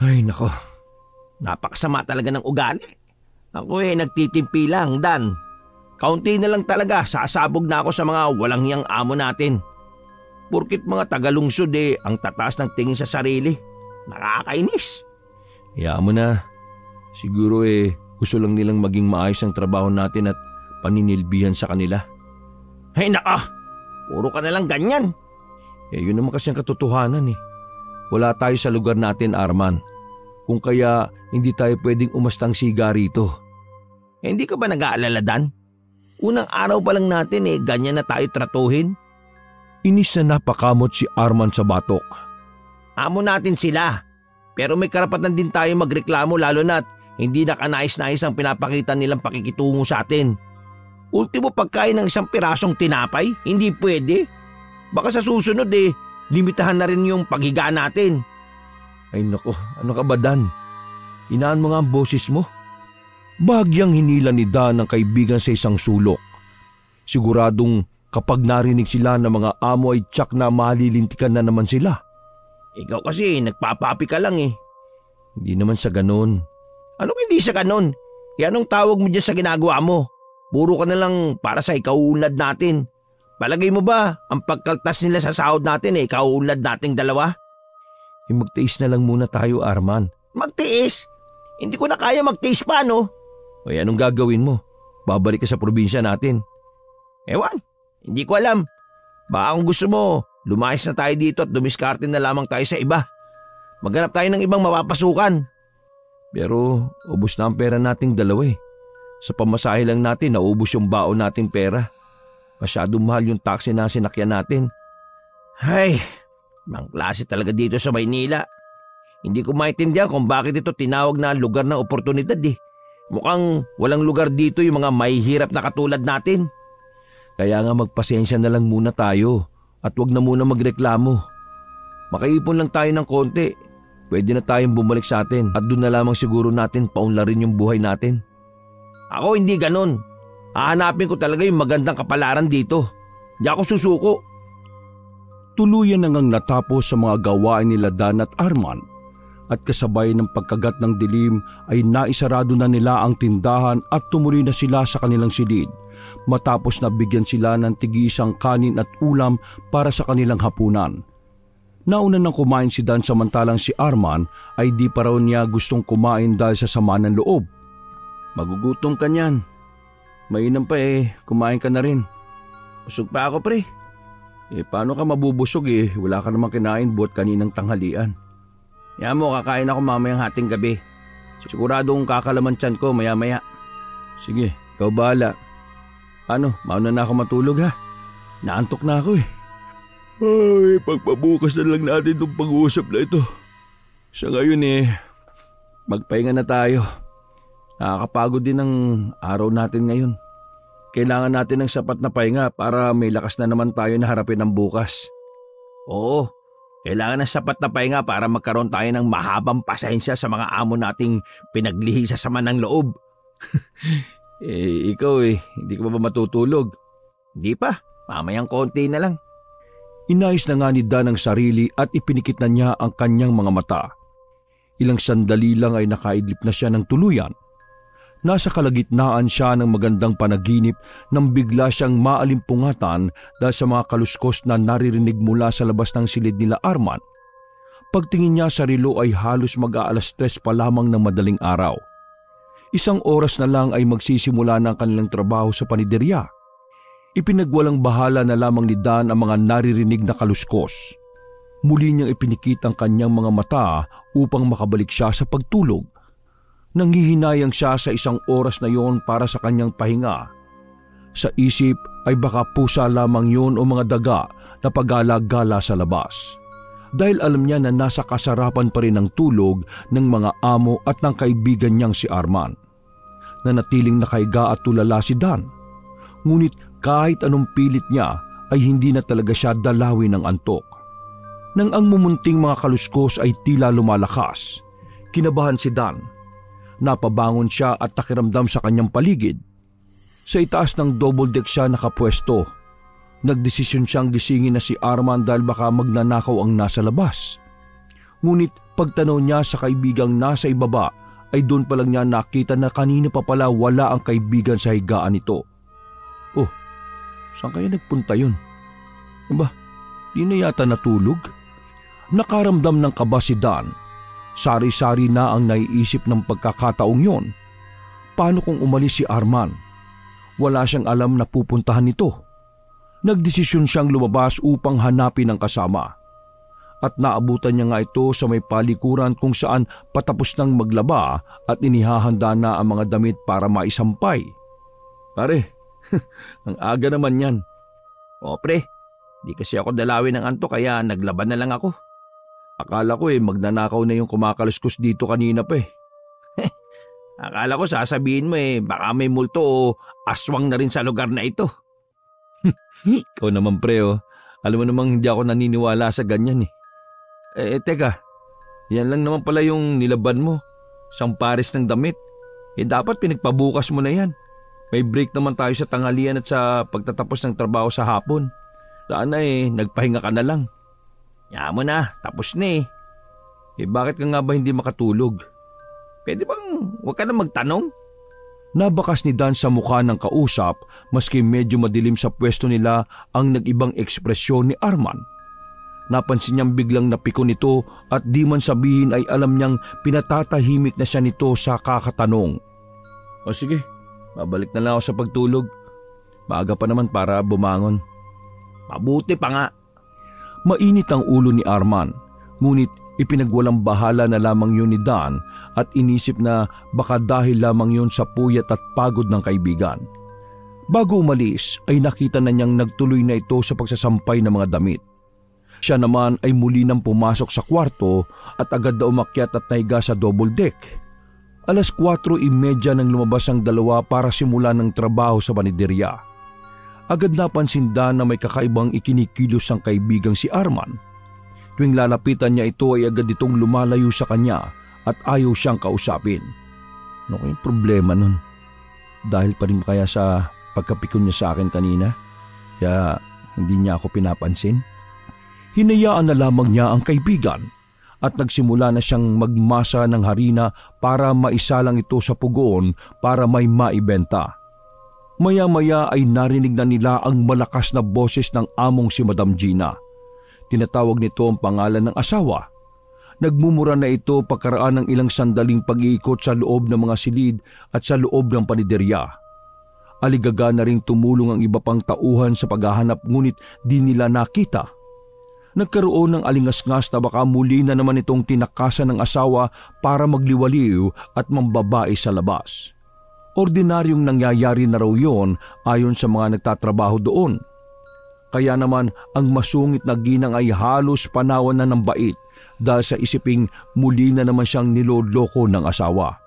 Ay nako, Napakasama talaga ng ugali. Ako eh, nagtitimpi lang, Dan. Kaunti na lang talaga, sasabog na ako sa mga walang hiyang amo natin. Porkit mga tagalungsod eh, ang tataas ng tingin sa sarili. Nakakainis. Hayaan mo na. Siguro eh, gusto lang nilang maging maayos ang trabaho natin at paninilbihan sa kanila. Ay naka, puro ka na lang ganyan. Eh yun naman kasi ang katotohanan eh. Wala tayo sa lugar natin, Arman. Kung kaya hindi tayo pwedeng umastang siga rito. Eh, hindi ka ba nag-aalala, Dan? Unang araw pa lang natin eh, ganyan na tayo tratuhin. Inis na napakamot si Arman sa batok. Amo natin sila. Pero may karapatan din tayo magreklamo lalo na't hindi na kanais-nais ang pinapakita nilang pakikitungo sa atin. Ultimo pagkain ng isang pirasong tinapay, hindi pwede. Baka sa susunod eh, limitahan na rin yung paghiga natin. Ay nako, ano ka ba Dan? Inaan mo nga ang boses mo. Bahagyang hinila ni Dan ang kaibigan sa isang sulok. Siguradong kapag narinig sila ng mga amo ay tsak na malilintikan na naman sila. Ikaw kasi nagpapapi ka lang eh. Hindi naman sa ganon. Anong hindi sa kanon? E anong tawag mo dyan sa ginagawa mo? Puro ka na lang para sa ikaunlad natin. Palagay mo ba, ang pagkaltas nila sa sahod natin eh, ikaunlad nating dalawa? Eh magtiis na lang muna tayo, Arman. Magtiis? Hindi ko na kaya magtiis pa, no? O eh, anong gagawin mo? Babalik ka sa probinsya natin. Ewan, hindi ko alam. Baka kung gusto mo, lumayas na tayo dito at dumiskarte na lamang tayo sa iba. Maghanap tayo ng ibang mapapasukan. Pero ubos na ang pera nating dalawa eh. Sa pamasahe lang natin, naubos yung baon nating pera. Masyadong mahal yung taxi na sinakyan natin. Ay, mang klase talaga dito sa Maynila. Hindi ko maintindihan kung bakit ito tinawag na lugar ng oportunidad eh. Mukhang walang lugar dito yung mga mahihirap na katulad natin. Kaya nga magpasensya na lang muna tayo at wag na muna magreklamo. Makaipon lang tayo ng konti. Pwede na tayong bumalik sa atin at doon na lamang siguro natin paunlarin yung buhay natin. Ako hindi ganon. Hahanapin ko talaga yung magandang kapalaran dito. Hindi ako susuko. Tuluyan na ngang natapos sa mga gawain nila Dan at Arman at kasabay ng pagkagat ng dilim ay naisarado na nila ang tindahan at tumuloy na sila sa kanilang silid matapos na bigyan sila ng tigisang kanin at ulam para sa kanilang hapunan. Nauna nang kumain si Dan samantalang si Arman ay di pa raw niya gustong kumain dahil sa sama ng loob. Magugutom ka niyan. Mainam pa eh, kumain ka na rin. Busog pa ako pre. Eh paano ka mabubusog eh, wala ka namang kinain buat kaninang tanghalian. Yan mo, kakain ako mamayang hating gabi. Siguradong kakalaman tiyan ko maya maya. Sige, ikaw bahala. Ano, mauna na ako matulog ha? Naantok na ako eh. Ay, pagpabukas na lang natin itong pag-uusap na ito. Sa ngayon eh, magpahinga na tayo. Nakakapagod din ang araw natin ngayon. Kailangan natin ng sapat na pahinga para may lakas na naman tayo na harapin ang bukas. Oo, kailangan ng sapat na pahinga para magkaroon tayo ng mahabang pasensya sa mga amo nating pinaglihi sa sama ng loob. eh, ikaw eh, hindi ka ba matutulog? Hindi pa, mamayang konti na lang. Inayos na nga ni Dan ang sarili at ipinikit na niya ang kanyang mga mata. Ilang sandali lang ay nakaidlip na siya ng tuluyan. Nasa kalagitnaan siya ng magandang panaginip nang bigla siyang maalimpungatan dahil sa mga kaluskos na naririnig mula sa labas ng silid nila Arman. Pagtingin niya sa relo ay halos mag-aalas tres pa lamang ng madaling araw. Isang oras na lang ay magsisimula ng kanilang trabaho sa paniderya. Ipinagwalang bahala na lamang ni Dan ang mga naririnig na kaluskos. Muli niyang ipinikit ang kanyang mga mata upang makabalik siya sa pagtulog. Nanghihinayang siya sa isang oras na yon para sa kanyang pahinga. Sa isip ay baka pusa lamang yon o mga daga na pagala-gala sa labas. Dahil alam niya na nasa kasarapan pa rin ang tulog ng mga amo at ng kaibigan niyang si Arman. Nanatiling nakaiga at tulala si Dan. Ngunit kahit anong pilit niya ay hindi na talaga siya dalawin ng antok. Nang ang mumunting mga kaluskos ay tila lumalakas, kinabahan si Dan. Napabangon siya at takiramdam sa kanyang paligid. Sa itaas ng double deck siya nakapwesto. Nagdesisyon siyang gisingin na si Arman dahil baka magnanakaw ang nasa labas. Ngunit pagtanaw niya sa kaibigang nasa ibaba ay doon pa lang niya nakita na kanina pa pala wala ang kaibigan sa higaan nito. Oh, saan kaya nagpunta yun? Aba, di na yata natulog? Nakaramdam ng kaba si Dan. Sari-sari na ang naiisip ng pagkakataong yon. Paano kung umalis si Arman? Wala siyang alam na pupuntahan nito. Nagdesisyon siyang lumabas upang hanapin ang kasama. At naabutan niya nga ito sa may palikuran kung saan patapos nang maglaba at inihahanda na ang mga damit para maisampay. Pare, ang aga naman yan. O pre, di kasi ako dalawin ng anto kaya naglaban na lang ako. Akala ko eh magnanakaw na yung kumakaluskos dito kanina pa eh. Akala ko sasabihin mo eh baka may multo o aswang na rin sa lugar na ito. Ikaw naman pre oh. Alam mo namang hindi ako naniniwala sa ganyan eh. Eh, teka, yan lang naman pala yung nilaban mo. Isang pares ng damit. Eh dapat pinagpabukas mo na yan. May break naman tayo sa tanghalian at sa pagtatapos ng trabaho sa hapon. Sana eh, nagpahinga ka na lang. Ya mo na, tapos na eh. Eh bakit ka nga ba hindi makatulog? Pwede bang huwag ka na magtanong? Nabakas ni Dan sa mukha ng kausap maski medyo madilim sa pwesto nila ang nag-ibang ekspresyon ni Arman. Napansin niyang biglang napiko nito at di man sabihin ay alam niyang pinatatahimik na siya nito sa kakatanong. O sige, babalik na lang ako sa pagtulog. Maaga pa naman para bumangon. Mabuti pa nga. Mainit ang ulo ni Arman, ngunit ipinagwalang bahala na lamang yun ni Dan at inisip na baka dahil lamang yun sa puyat at pagod ng kaibigan. Bago umalis ay nakita na niyang nagtuloy na ito sa pagsasampay ng mga damit. Siya naman ay muli nang pumasok sa kwarto at agad na umakyat at nahiga sa double deck. Alas 4.30 nang lumabas ang dalawa para simulan ng trabaho sa baniderya. Agad napansin Dan na may kakaibang ikinikilos ang kaibigang si Arman. Tuwing lalapitan niya ito ay agad itong lumalayo sa kanya at ayaw siyang kausapin. Ano kayong problema nun? Dahil pa rin kaya sa pagkapikon niya sa akin kanina? Kaya hindi niya ako pinapansin? Hinayaan na lamang niya ang kaibigan at nagsimula na siyang magmasa ng harina para maisalang ito sa pugoon para may maibenta. Maya-maya ay narinig na nila ang malakas na boses ng among si Madam Gina. Tinatawag nito ang pangalan ng asawa. Nagmumura na ito pagkaraan ng ilang sandaling pag-iikot sa loob ng mga silid at sa loob ng paniderya. Aligaga na ring tumulong ang iba pang tauhan sa paghahanap ngunit di nila nakita. Nagkaroon ng alingasngas na baka muli na naman itong tinakasan ng asawa para magliwaliw at mambabae sa labas. Ordinaryong nangyayari na raw yon ayon sa mga nagtatrabaho doon. Kaya naman ang masungit na ginang ay halos panawan na ng bait dahil sa isiping muli na naman siyang niloloko ng asawa.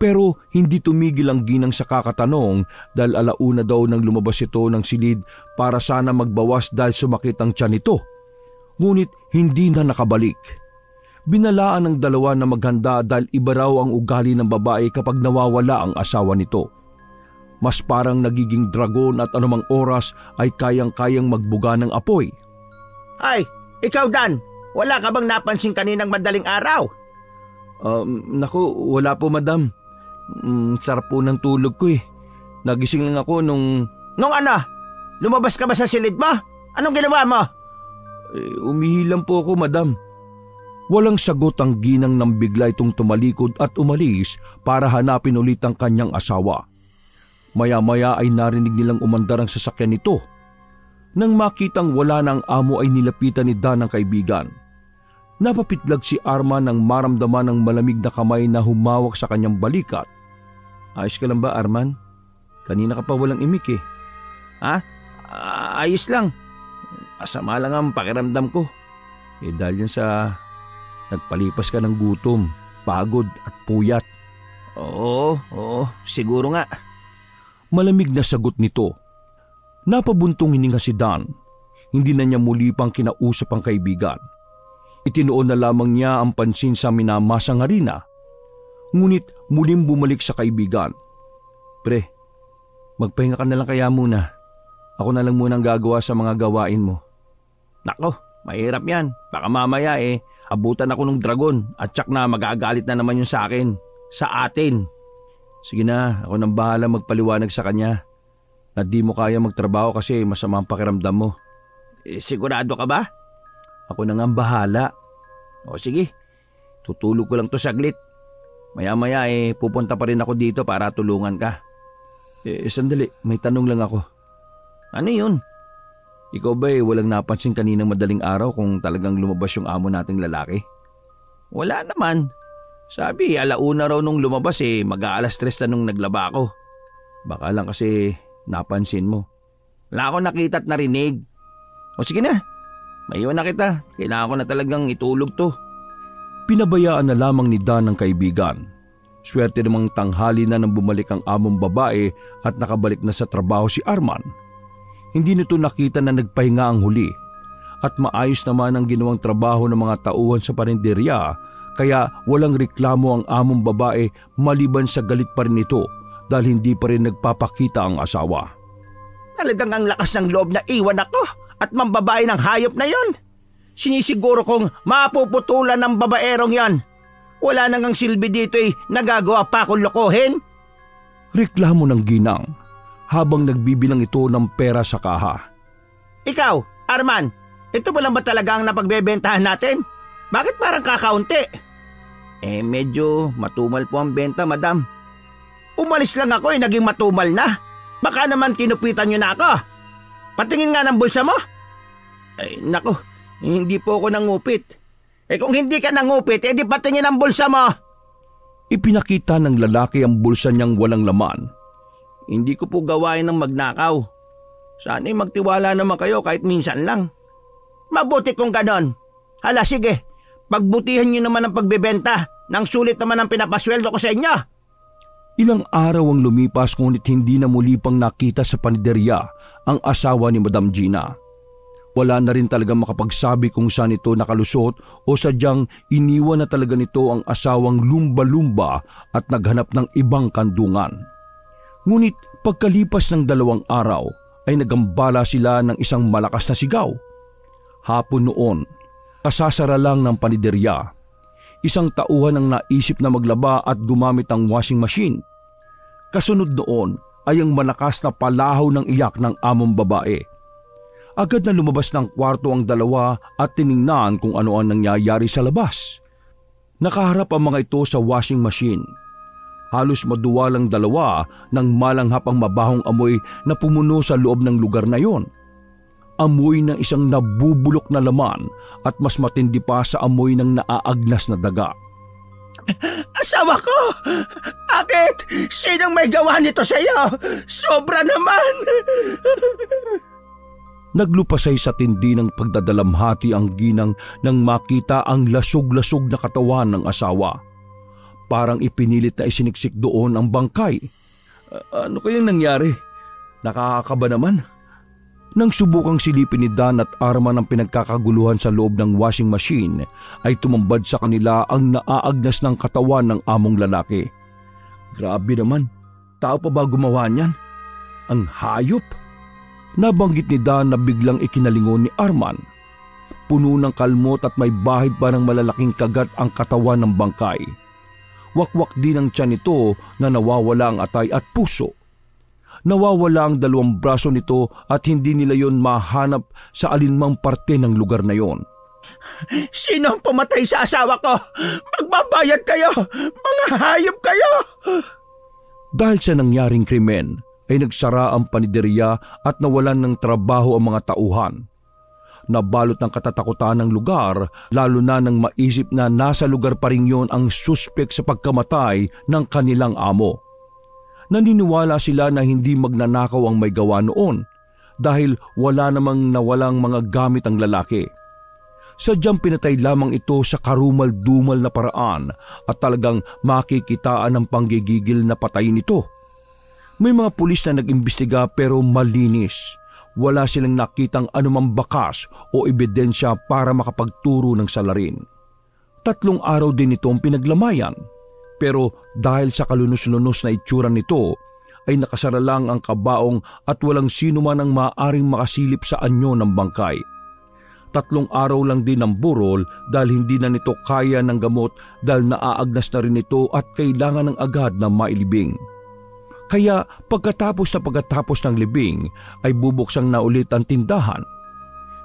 Pero hindi tumigil ang ginang sa kakatanong dahil alauna daw nang lumabas ito ng silid para sana magbawas dahil sumakit ang tiyan nito. Ngunit hindi na nakabalik. Binalaan ng dalawa na maghanda dahil iba raw ang ugali ng babae kapag nawawala ang asawa nito. Mas parang nagiging dragon at anumang oras ay kayang-kayang magbuga ng apoy. Ay, ikaw Dan, wala ka bang napansin kaninang madaling araw? Um, naku, wala po madam. Mm, sarap po ng tulog ko eh. Nagising lang ako nung... Nung ano? Lumabas ka ba sa silid mo? Anong ginawa mo? Eh, umihilang po ako madam. Walang sagot ang ginang nang bigla itong tumalikod at umalis para hanapin ulit ang kanyang asawa. Maya-maya ay narinig nilang umandar ang sasakyan nito. Nang makitang wala na ang amo ay nilapitan ni Dan ang kaibigan. Napapitlag si Arman nang maramdaman ng malamig na kamay na humawak sa kanyang balikat. Ayos ka lang ba Arman? Kanina ka pa walang imik eh. Ha? Ayos lang. Masama lang ang pakiramdam ko. Eh dahil yan sa Nagpalipas ka ng gutom, pagod at puyat. Oo, oo, siguro nga. Malamig na sagot nito. Napabuntong hininga si Dan. Hindi na niya muli pang kinausap ang kaibigan. Itinoon na lamang niya ang pansin sa minamasang harina. Ngunit muling bumalik sa kaibigan. Pre, magpahinga ka na lang kaya muna. Ako na lang muna ang gagawa sa mga gawain mo. Nako, mahirap yan. Baka mamaya eh, abutan ako ng dragon at tsak na magagalit na naman yun sa akin. Sa atin. Sige na, ako nang bahala magpaliwanag sa kanya. Na di mo kaya magtrabaho kasi masama ang pakiramdam mo. Eh, sigurado ka ba? Ako na ang bahala. O sige, tutulog ko lang to saglit. Maya-maya eh, pupunta pa rin ako dito para tulungan ka. Eh, sandali, may tanong lang ako. Ano yun? Ikaw ba eh, walang napansin kaninang madaling araw kung talagang lumabas yung amo nating lalaki? Wala naman. Sabi, alauna raw nung lumabas eh, mag-aalas tres na nung naglaba ako. Baka lang kasi napansin mo. Wala ako nakita at narinig. O sige na, Maiwan na kita. Kailangan ko na talagang itulog to. Pinabayaan na lamang ni Dan ang kaibigan. Swerte namang tanghali na nang bumalik ang among babae at nakabalik na sa trabaho si Arman. Hindi nito nakita na nagpahinga ang huli at maayos naman ang ginawang trabaho ng mga tauhan sa parinderya kaya walang reklamo ang among babae maliban sa galit pa rin ito dahil hindi pa rin nagpapakita ang asawa. Talagang ang lakas ng loob na iwan ako at mambabae ng hayop na yon. Sinisiguro kong mapuputulan ng babaerong yan. Wala nang ang silbi dito eh, nagagawa pa akong lokohin. Reklamo ng ginang habang nagbibilang ito ng pera sa kaha. Ikaw, Arman, ito ba lang ba talaga ang napagbebentahan natin? Bakit parang kakaunti? Eh medyo matumal po ang benta, madam. Umalis lang ako eh, naging matumal na. Baka naman kinupitan nyo na ako. Patingin nga ng bulsa mo. Ay, nako, hindi po ako nangupit. Eh kung hindi ka nangupit, edi patingin ang bulsa mo. Ipinakita ng lalaki ang bulsa niyang walang laman. Hindi ko po gawain ng magnakaw. Sana'y magtiwala naman kayo kahit minsan lang. Mabuti kung ganon. Hala sige, pagbutihan niyo naman ang pagbebenta nang sulit naman ang pinapasweldo ko sa inyo. Ilang araw ang lumipas ngunit hindi na muli pang nakita sa paniderya ang asawa ni Madam Gina. Wala na rin talaga makapagsabi kung saan ito nakalusot o sadyang iniwan na talaga nito ang asawang lumba-lumba at naghanap ng ibang kandungan. Ngunit pagkalipas ng dalawang araw ay nagambala sila ng isang malakas na sigaw. Hapon noon, kasasara lang ng paniderya. Isang tauhan ang naisip na maglaba at gumamit ng washing machine. Kasunod noon ay ang malakas na palahaw ng iyak ng among babae. Agad na lumabas ng kwarto ang dalawa at tiningnan kung ano ang nangyayari sa labas. Nakaharap ang mga ito sa washing machine. Halos maduwalang dalawa nang malanghap ang mabahong amoy na pumuno sa loob ng lugar na yon. Amoy ng isang nabubulok na laman at mas matindi pa sa amoy ng naaagnas na daga. Asawa ko! Bakit? Sinong may gawa nito sa iyo? Sobra naman! Naglupasay sa tindi ng pagdadalamhati ang ginang nang makita ang lasog-lasog na katawan ng asawa. Parang ipinilit na isiniksik doon ang bangkay. Ano kayang nangyari? Nakakakaba naman. Nang subukang silipin ni Dan at Arman ang pinagkakaguluhan sa loob ng washing machine, ay tumambad sa kanila ang naaagnas ng katawan ng among lalaki. Grabe naman, tao pa ba gumawa niyan? Ang hayop! Nabanggit ni Dan na biglang ikinalingon ni Arman. Puno ng kalmot at may bahid pa ng malalaking kagat ang katawan ng bangkay. Wakwak din ang tiyan nito na nawawala ang atay at puso nawawala ang dalawang braso nito at hindi nila yon mahanap sa alinmang parte ng lugar na yon. Sino ang pumatay sa asawa ko? Magbabayad kayo! Mga hayop kayo! Dahil sa nangyaring krimen, ay nagsara ang paniderya at nawalan ng trabaho ang mga tauhan. Nabalot ng katatakutan ng lugar lalo na nang maisip na nasa lugar pa rin yon ang suspek sa pagkamatay ng kanilang amo naniniwala sila na hindi magnanakaw ang may gawa noon dahil wala namang nawalang mga gamit ang lalaki. Sadyang pinatay lamang ito sa karumal-dumal na paraan at talagang makikitaan ng panggigigil na patayin ito. May mga pulis na nag-imbestiga pero malinis. Wala silang nakitang anumang bakas o ebidensya para makapagturo ng salarin. Tatlong araw din ito ang pinaglamayan. Pero dahil sa kalunos-lunos na itsura nito, ay nakasara lang ang kabaong at walang sino man ang maaring makasilip sa anyo ng bangkay. Tatlong araw lang din ang burol dahil hindi na nito kaya ng gamot dahil naaagnas na rin ito at kailangan ng agad na mailibing. Kaya pagkatapos na pagkatapos ng libing ay bubuksang na ulit ang tindahan.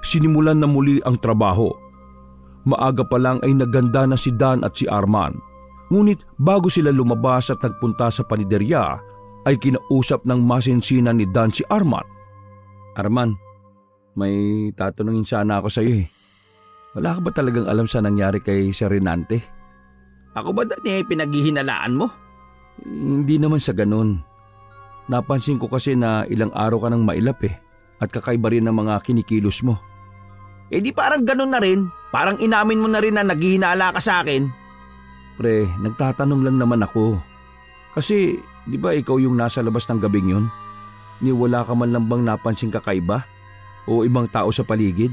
Sinimulan na muli ang trabaho Maaga pa lang ay naganda na si Dan at si Arman. Ngunit bago sila lumabas at nagpunta sa paniderya, ay kinausap ng masinsinan ni Dan si Arman. Arman, may tatanungin sana ako sa iyo eh. Wala ka ba talagang alam sa nangyari kay Sir Renante? Ako ba dati eh, pinaghihinalaan mo? Hindi naman sa ganun. Napansin ko kasi na ilang araw ka nang mailap eh at kakaiba rin ng mga kinikilos mo. Eh di parang ganun na rin. Parang inamin mo na rin na naghihinala ka sa akin. Pre, nagtatanong lang naman ako. Kasi, di ba ikaw yung nasa labas ng gabing yun? Ni wala ka man lang bang napansin kakaiba? O ibang tao sa paligid?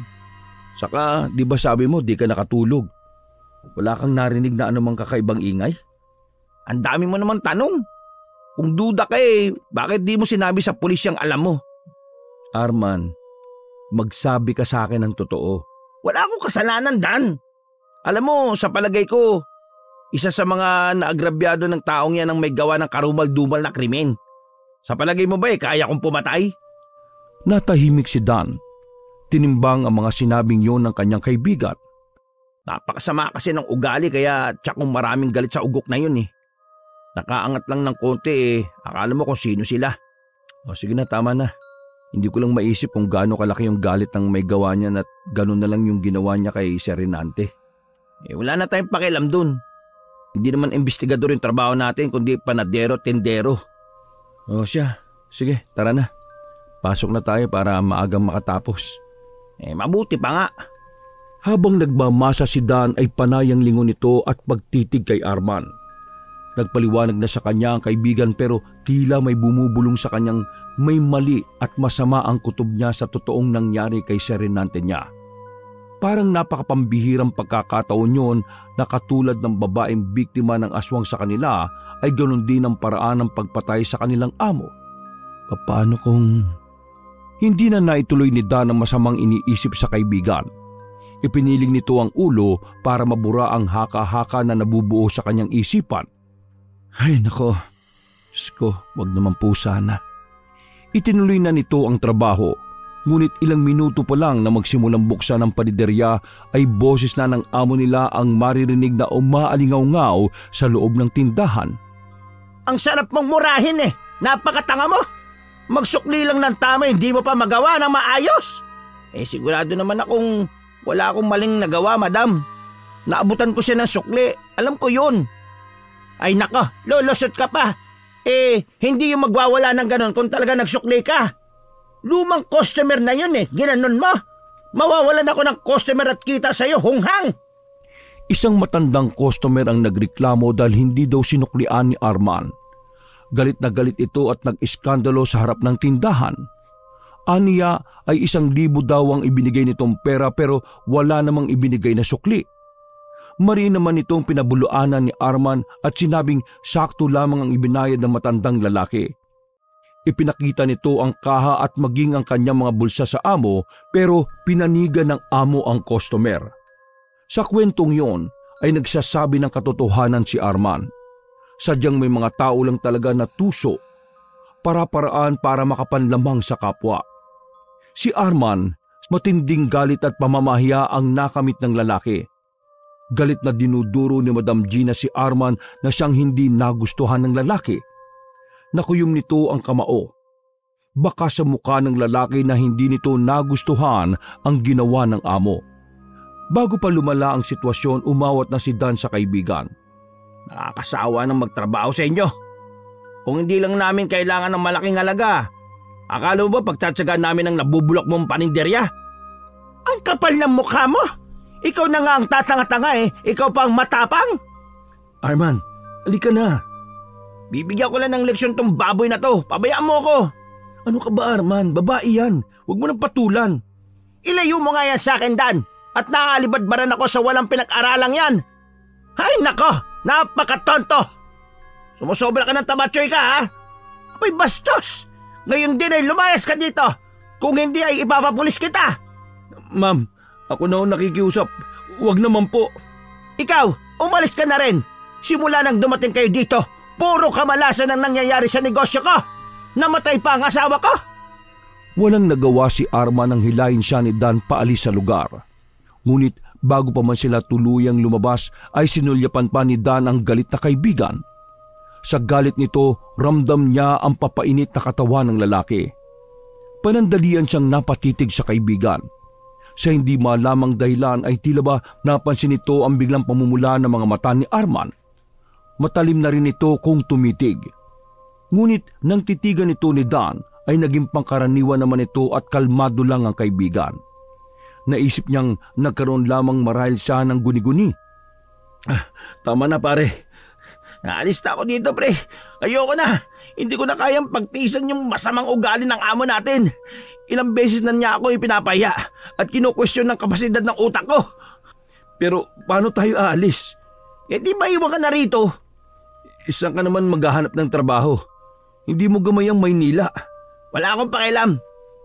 Saka, di ba sabi mo di ka nakatulog? Wala kang narinig na anumang kakaibang ingay? Ang dami mo naman tanong. Kung duda ka eh, bakit di mo sinabi sa pulis yung alam mo? Arman, magsabi ka sa akin ng totoo. Wala akong kasalanan, Dan. Alam mo, sa palagay ko, isa sa mga naagrabyado ng taong yan ang may gawa ng karumal-dumal na krimen. Sa palagay mo ba eh, kaya kong pumatay? Natahimik si Dan. Tinimbang ang mga sinabing yon ng kanyang kaibigan. Napakasama kasi ng ugali kaya tsakong maraming galit sa ugok na yun eh. Nakaangat lang ng konti eh, akala mo kung sino sila. O sige na, tama na. Hindi ko lang maisip kung gaano kalaki yung galit ng may gawa niya at gano'n na lang yung ginawa niya kay Serinante. Eh wala na tayong pakialam dun. Hindi naman investigador yung trabaho natin kundi panadero tendero. O siya, sige tara na. Pasok na tayo para maagang makatapos. Eh mabuti pa nga. Habang nagmamasa si Dan ay panayang lingon nito at pagtitig kay Arman. Nagpaliwanag na sa kanya ang kaibigan pero tila may bumubulong sa kanyang may mali at masama ang kutob niya sa totoong nangyari kay Serenante niya. Parang napakapambihirang pagkakataon yon na katulad ng babaeng biktima ng aswang sa kanila ay ganoon din ang paraan ng pagpatay sa kanilang amo. Paano kung... Hindi na naituloy ni Dan ang masamang iniisip sa kaibigan. Ipiniling nito ang ulo para mabura ang haka-haka na nabubuo sa kanyang isipan ay nako, Diyos ko, wag naman po sana. Itinuloy na nito ang trabaho, ngunit ilang minuto pa lang na magsimulang buksan ng paniderya ay boses na ng amo nila ang maririnig na umaalingaw-ngaw sa loob ng tindahan. Ang sarap mong murahin eh, napakatanga mo. Magsukli lang ng tama, hindi mo pa magawa ng maayos. Eh sigurado naman akong wala akong maling nagawa, madam. Naabutan ko siya ng sukli, alam ko yun. Ay nako, lulusot ka pa. Eh, hindi yung magwawala ng ganon kung talaga nagsukli ka. Lumang customer na yun eh, ginanon mo. Mawawalan ako ng customer at kita sa'yo, hunghang. Isang matandang customer ang nagreklamo dahil hindi daw sinuklian ni Arman. Galit na galit ito at nag-iskandalo sa harap ng tindahan. Aniya ay isang libo daw ang ibinigay nitong pera pero wala namang ibinigay na sukli. Mari naman itong pinabuluanan ni Arman at sinabing sakto lamang ang ibinayad ng matandang lalaki. Ipinakita nito ang kaha at maging ang kanyang mga bulsa sa amo pero pinanigan ng amo ang customer. Sa kwentong yon ay nagsasabi ng katotohanan si Arman. Sadyang may mga tao lang talaga na tuso para-paraan para makapanlamang sa kapwa. Si Arman, matinding galit at pamamahiya ang nakamit ng lalaki Galit na dinuduro ni Madam Gina si Arman na siyang hindi nagustuhan ng lalaki. Nakuyom nito ang kamao. Baka sa mukha ng lalaki na hindi nito nagustuhan ang ginawa ng amo. Bago pa lumala ang sitwasyon, umawat na si Dan sa kaibigan. Nakakasawa ng magtrabaho sa inyo. Kung hindi lang namin kailangan ng malaking halaga, akala mo ba pagtsatsagaan namin ang nabubulok mong paninderya? Ang kapal ng mukha mo! Ikaw na nga ang tatanga-tanga eh. Ikaw pa ang matapang. Arman, alika na. Bibigyan ko lang ng leksyon tong baboy na to. Pabayaan mo ako. Ano ka ba Arman? Babae yan. Huwag mo nang patulan. Ilayo mo nga yan sa akin, Dan. At nakalibadbaran ako sa walang pinag-aralang yan. Ay nako, napakatonto. Sumusobra ka ng tamatsoy ka ha? Abay bastos. Ngayon din ay lumayas ka dito. Kung hindi ay ipapapulis kita. Ma'am, ako na ho nakikiusap. Huwag naman po. Ikaw, umalis ka na rin. Simula nang dumating kayo dito, puro kamalasan ang nangyayari sa negosyo ko. Namatay pa ang asawa ko. Walang nagawa si Arman nang hilahin siya ni Dan paalis sa lugar. Ngunit bago pa man sila tuluyang lumabas ay sinulyapan pa ni Dan ang galit na kaibigan. Sa galit nito, ramdam niya ang papainit na katawan ng lalaki. Panandalian siyang napatitig sa kaibigan. Sa hindi malamang dahilan ay tila ba napansin nito ang biglang pamumula ng mga mata ni Arman. Matalim na rin ito kung tumitig. Ngunit nang titigan ito ni Dan ay naging pangkaraniwan naman ito at kalmado lang ang kaibigan. Naisip niyang nagkaroon lamang marahil siya ng guni-guni. Ah, tama na pare. Naalis na ako dito pre. Ayoko na. Hindi ko na kayang pagtiisan yung masamang ugali ng amo natin. Ilang beses na niya ako ipinapaya at kinukwestiyon ng kapasidad ng utak ko. Pero paano tayo aalis? Eh di ba iwan ka na rito? Isang ka naman maghahanap ng trabaho. Hindi mo gamayang Maynila. Wala akong pakialam.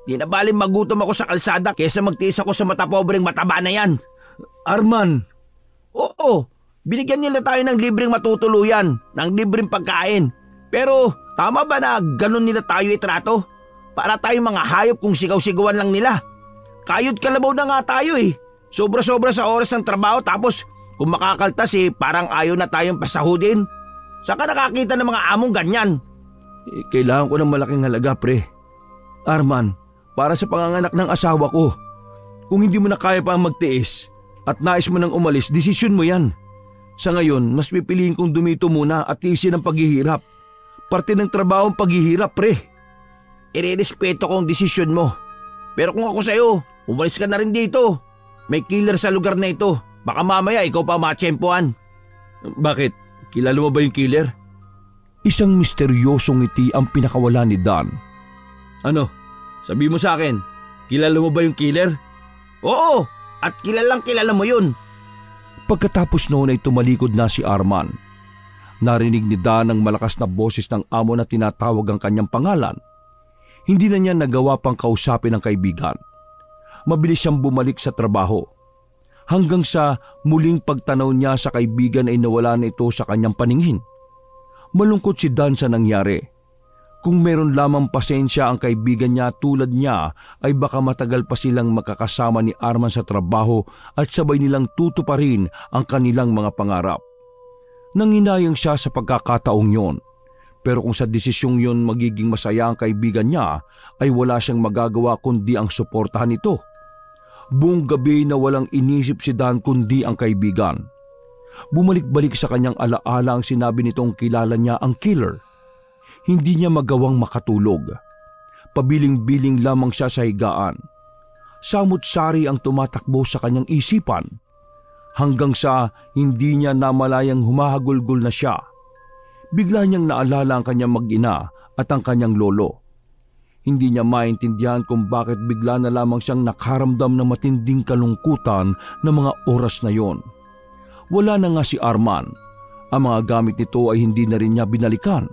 Di na baling magutom ako sa kalsada kesa magtiis ako sa matapobreng mataba na yan. Arman! Oo, binigyan nila tayo ng libreng matutuluyan, ng libreng pagkain. Pero tama ba na ganun nila tayo itrato? Para tayo mga hayop kung sigaw-sigawan lang nila. Kayod kalabaw na nga tayo eh. Sobra-sobra sa oras ng trabaho tapos kung makakaltas eh parang ayaw na tayong pasahudin. Saan ka nakakita ng mga among ganyan? Eh, kailangan ko ng malaking halaga pre. Arman, para sa panganganak ng asawa ko. Kung hindi mo na kaya pa magtiis at nais mo nang umalis, desisyon mo yan. Sa ngayon, mas pipiliin kong dumito muna at tiisin ang paghihirap. Parte ng trabaho ang paghihirap, pre. Irerespeto ko ang desisyon mo. Pero kung ako sa'yo, umalis ka na rin dito. May killer sa lugar na ito. Baka mamaya ikaw pa matsyempohan. Bakit? Kilala mo ba yung killer? Isang misteryosong ngiti ang pinakawala ni Dan. Ano? Sabi mo sa akin, kilala mo ba yung killer? Oo, at kilalang kilala mo yun. Pagkatapos noon ay tumalikod na si Arman. Narinig ni Dan ang malakas na boses ng amo na tinatawag ang kanyang pangalan. Hindi na niya nagawa pang kausapin ang kaibigan. Mabilis siyang bumalik sa trabaho. Hanggang sa muling pagtanaw niya sa kaibigan ay nawala na ito sa kanyang paningin. Malungkot si Dan sa nangyari. Kung meron lamang pasensya ang kaibigan niya tulad niya ay baka matagal pa silang makakasama ni Arman sa trabaho at sabay nilang tutuparin ang kanilang mga pangarap. Nanginayang siya sa pagkakataong yon pero kung sa desisyong yon magiging masaya ang kaibigan niya, ay wala siyang magagawa kundi ang suportahan ito. Buong gabi na walang inisip si Dan kundi ang kaibigan. Bumalik-balik sa kanyang alaala ang sinabi nitong kilala niya ang killer. Hindi niya magawang makatulog. Pabiling-biling lamang siya sa higaan. Samut-sari ang tumatakbo sa kanyang isipan. Hanggang sa hindi niya namalayang humahagulgol na siya Bigla niyang naalala ang kanyang mag-ina at ang kanyang lolo. Hindi niya maintindihan kung bakit bigla na lamang siyang nakaramdam ng matinding kalungkutan ng mga oras na yon. Wala na nga si Arman. Ang mga gamit nito ay hindi na rin niya binalikan.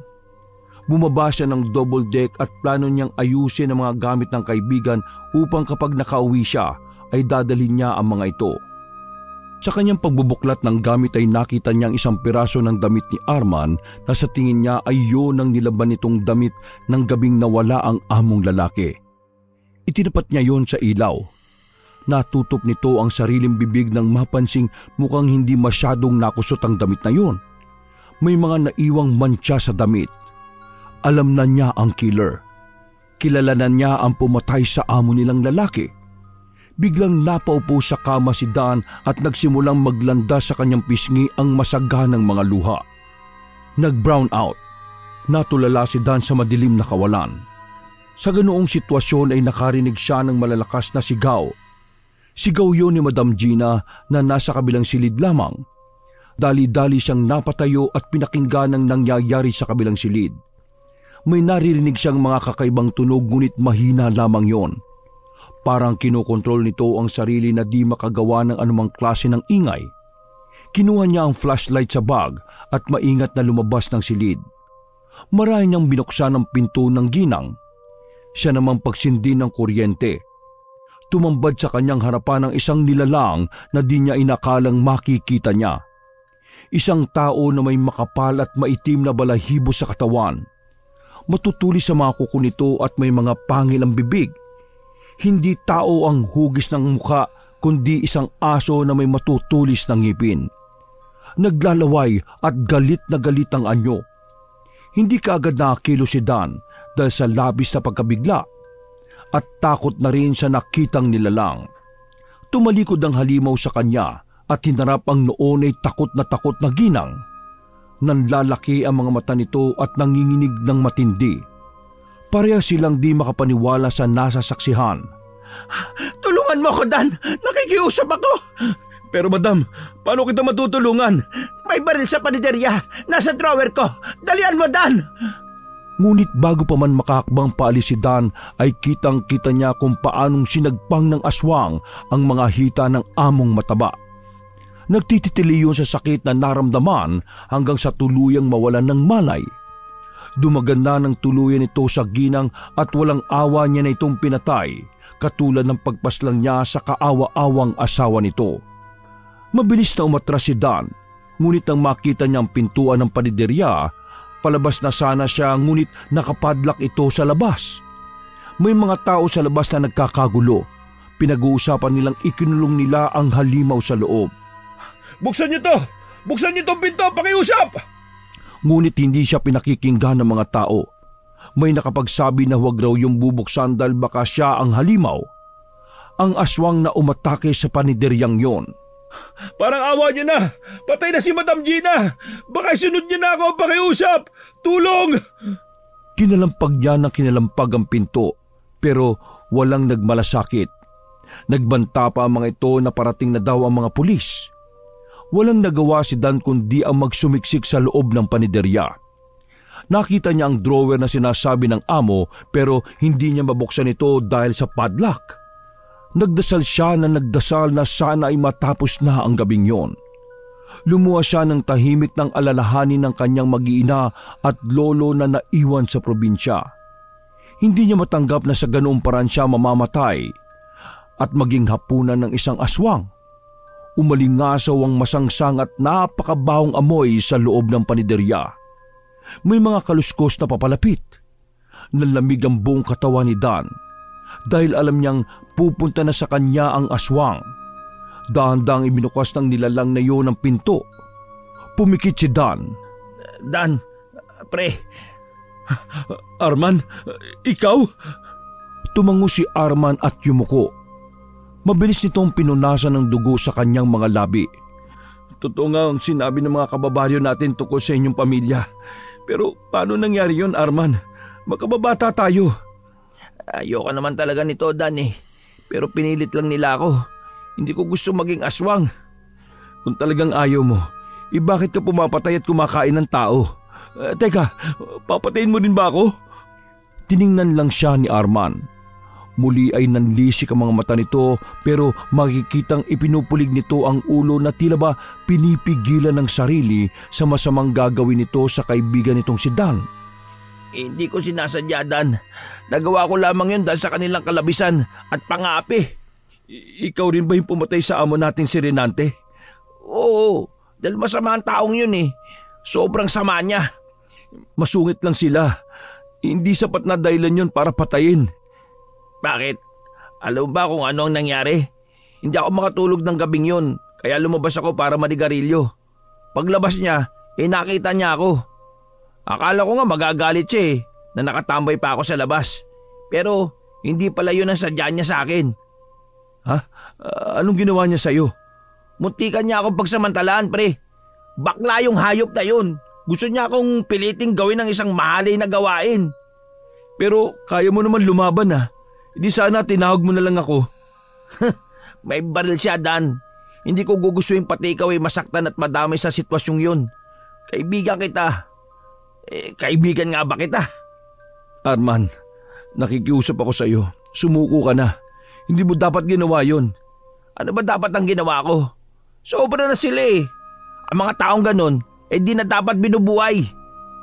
Bumaba siya ng double deck at plano niyang ayusin ang mga gamit ng kaibigan upang kapag nakauwi siya ay dadalhin niya ang mga ito. Sa kanyang pagbubuklat ng gamit ay nakita niyang isang piraso ng damit ni Arman na sa tingin niya ay yun ang nilaban nitong damit ng gabing nawala ang among lalaki. Itinapat niya yon sa ilaw. Natutop nito ang sariling bibig ng mapansing mukhang hindi masyadong nakusot ang damit na yon. May mga naiwang mantsa sa damit. Alam na niya ang killer. Kilala na niya ang pumatay sa amo nilang lalaki biglang napaupo sa kama si Dan at nagsimulang maglanda sa kanyang pisngi ang masaganang mga luha. Nag-brown out. Natulala si Dan sa madilim na kawalan. Sa ganoong sitwasyon ay nakarinig siya ng malalakas na sigaw. Sigaw yon ni Madam Gina na nasa kabilang silid lamang. Dali-dali siyang napatayo at pinakinggan ang nangyayari sa kabilang silid. may naririnig siyang mga kakaibang tunog ngunit mahina lamang yon. Parang kinokontrol nito ang sarili na di makagawa ng anumang klase ng ingay. Kinuha niya ang flashlight sa bag at maingat na lumabas ng silid. Marahil niyang binuksan ang pinto ng ginang. Siya namang pagsindi ng kuryente. Tumambad sa kanyang harapan ng isang nilalang na di niya inakalang makikita niya. Isang tao na may makapal at maitim na balahibo sa katawan. Matutulis sa mga kuko nito at may mga pangil ang bibig. Hindi tao ang hugis ng muka kundi isang aso na may matutulis ng ngipin. Naglalaway at galit na galit ang anyo. Hindi kaagad nakakilo si Dan dahil sa labis na pagkabigla at takot na rin sa nakitang nilalang. Tumalikod ang halimaw sa kanya at hinarap ang noon ay takot na takot na ginang. Nanlalaki ang mga mata nito at nanginginig ng matindi. Pareha silang di makapaniwala sa nasa saksihan. Tulungan mo ako, Dan! Nakikiusap ako! Pero madam, paano kita matutulungan? May baril sa paniderya! Nasa drawer ko! Dalian mo, Dan! Ngunit bago pa man makakbang paalis si Dan ay kitang kita niya kung paanong sinagpang ng aswang ang mga hita ng among mataba. Nagtititili yun sa sakit na naramdaman hanggang sa tuluyang mawalan ng malay. Dumaganda ng tuluyan ito sa ginang at walang awa niya na itong pinatay katulad ng pagpaslang niya sa kaawa-awang asawa nito. Mabilis na umatras si Dan, ngunit nang makita niya ang pintuan ng paniderya, palabas na sana siya ngunit nakapadlak ito sa labas. May mga tao sa labas na nagkakagulo. Pinag-uusapan nilang ikinulong nila ang halimaw sa loob. Buksan niyo to! Buksan niyo tong pinto! Pakiusap! Ngunit hindi siya pinakikinggan ng mga tao. May nakapagsabi na huwag raw yung bubuksan dahil baka siya ang halimaw. Ang aswang na umatake sa panideryang yon. Parang awa niyo na! Patay na si Madam Gina! Baka sunod niyo na ako pakiusap! Tulong! Kinalampag niya ng kinalampag ang pinto pero walang nagmalasakit. Nagbanta pa ang mga ito na parating na daw ang mga pulis. Walang nagawa si Dan kundi ang magsumiksik sa loob ng paniderya. Nakita niya ang drawer na sinasabi ng amo pero hindi niya mabuksan ito dahil sa padlock. Nagdasal siya na nagdasal na sana ay matapos na ang gabing yon. Lumuha siya ng tahimik ng alalahanin ng kanyang mag-iina at lolo na naiwan sa probinsya. Hindi niya matanggap na sa ganoong paraan siya mamamatay at maging hapunan ng isang aswang. Umalingasaw ang masangsang at napakabahong amoy sa loob ng paniderya. May mga kaluskos na papalapit. Nalamig ang buong katawan ni Dan dahil alam niyang pupunta na sa kanya ang aswang. Dahan-dang ibinukas ng nilalang na yun ang pinto. Pumikit si Dan. Dan, pre, Arman, ikaw? Tumango si Arman at yumuko. Mabilis nitong pinunasan ng dugo sa kanyang mga labi. Totoo nga ang sinabi ng mga kababaryo natin tungkol sa inyong pamilya. Pero paano nangyari yon Arman? Magkababata tayo. Ayoko naman talaga nito, Dan eh. Pero pinilit lang nila ako. Hindi ko gusto maging aswang. Kung talagang ayaw mo, eh bakit ka pumapatay at kumakain ng tao? Uh, teka, papatayin mo din ba ako? Tiningnan lang siya ni Arman. Muli ay nanlisik ang mga mata nito pero makikitang ipinupulig nito ang ulo na tila ba pinipigilan ng sarili sa masamang gagawin nito sa kaibigan nitong si Dan. Hindi ko sinasadya, Dan. Nagawa ko lamang yun dahil sa kanilang kalabisan at pangapi. I- ikaw rin ba yung pumatay sa amo nating si Renante? Oo, dahil masama ang taong yun eh. Sobrang sama niya. Masungit lang sila. Hindi sapat na dahilan yun para patayin. Bakit? Alam ba kung ano ang nangyari? Hindi ako makatulog ng gabing yun, kaya lumabas ako para manigarilyo. Paglabas niya, eh nakita niya ako. Akala ko nga magagalit siya eh, na nakatambay pa ako sa labas. Pero hindi pala yun ang sadya niya sa akin. Ha? Uh, anong ginawa niya sa'yo? Muntikan niya akong pagsamantalaan, pre. Bakla yung hayop na yun. Gusto niya akong piliting gawin ng isang mahalay na gawain. Pero kaya mo naman lumaban ah. Hindi sana tinawag mo na lang ako. May baril siya, Dan. Hindi ko gugustuhin pati ikaw ay masaktan at madamay sa sitwasyong yun. Kaibigan kita. Eh, kaibigan nga ba kita? Arman, nakikiusap ako sa iyo. Sumuko ka na. Hindi mo dapat ginawa yon. Ano ba dapat ang ginawa ko? Sobra na sila eh. Ang mga taong ganon, eh di na dapat binubuhay.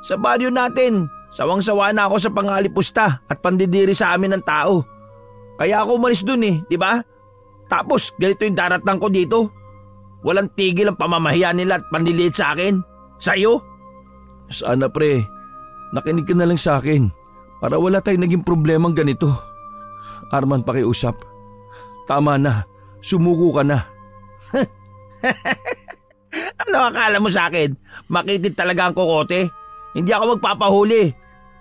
Sa baryo natin, sawang-sawa na ako sa pangalipusta at pandidiri sa amin ng tao. Kaya ako umalis dun eh, di ba? Tapos ganito yung daratang ko dito. Walang tigil ang pamamahiya nila at panliliit sa akin. Sa'yo? Sana pre, nakinig ka na lang sa akin para wala tayong naging problemang ganito. Arman pakiusap. Tama na, sumuko ka na. ano akala mo sa akin? Makitid talaga ang kokote? Hindi ako magpapahuli.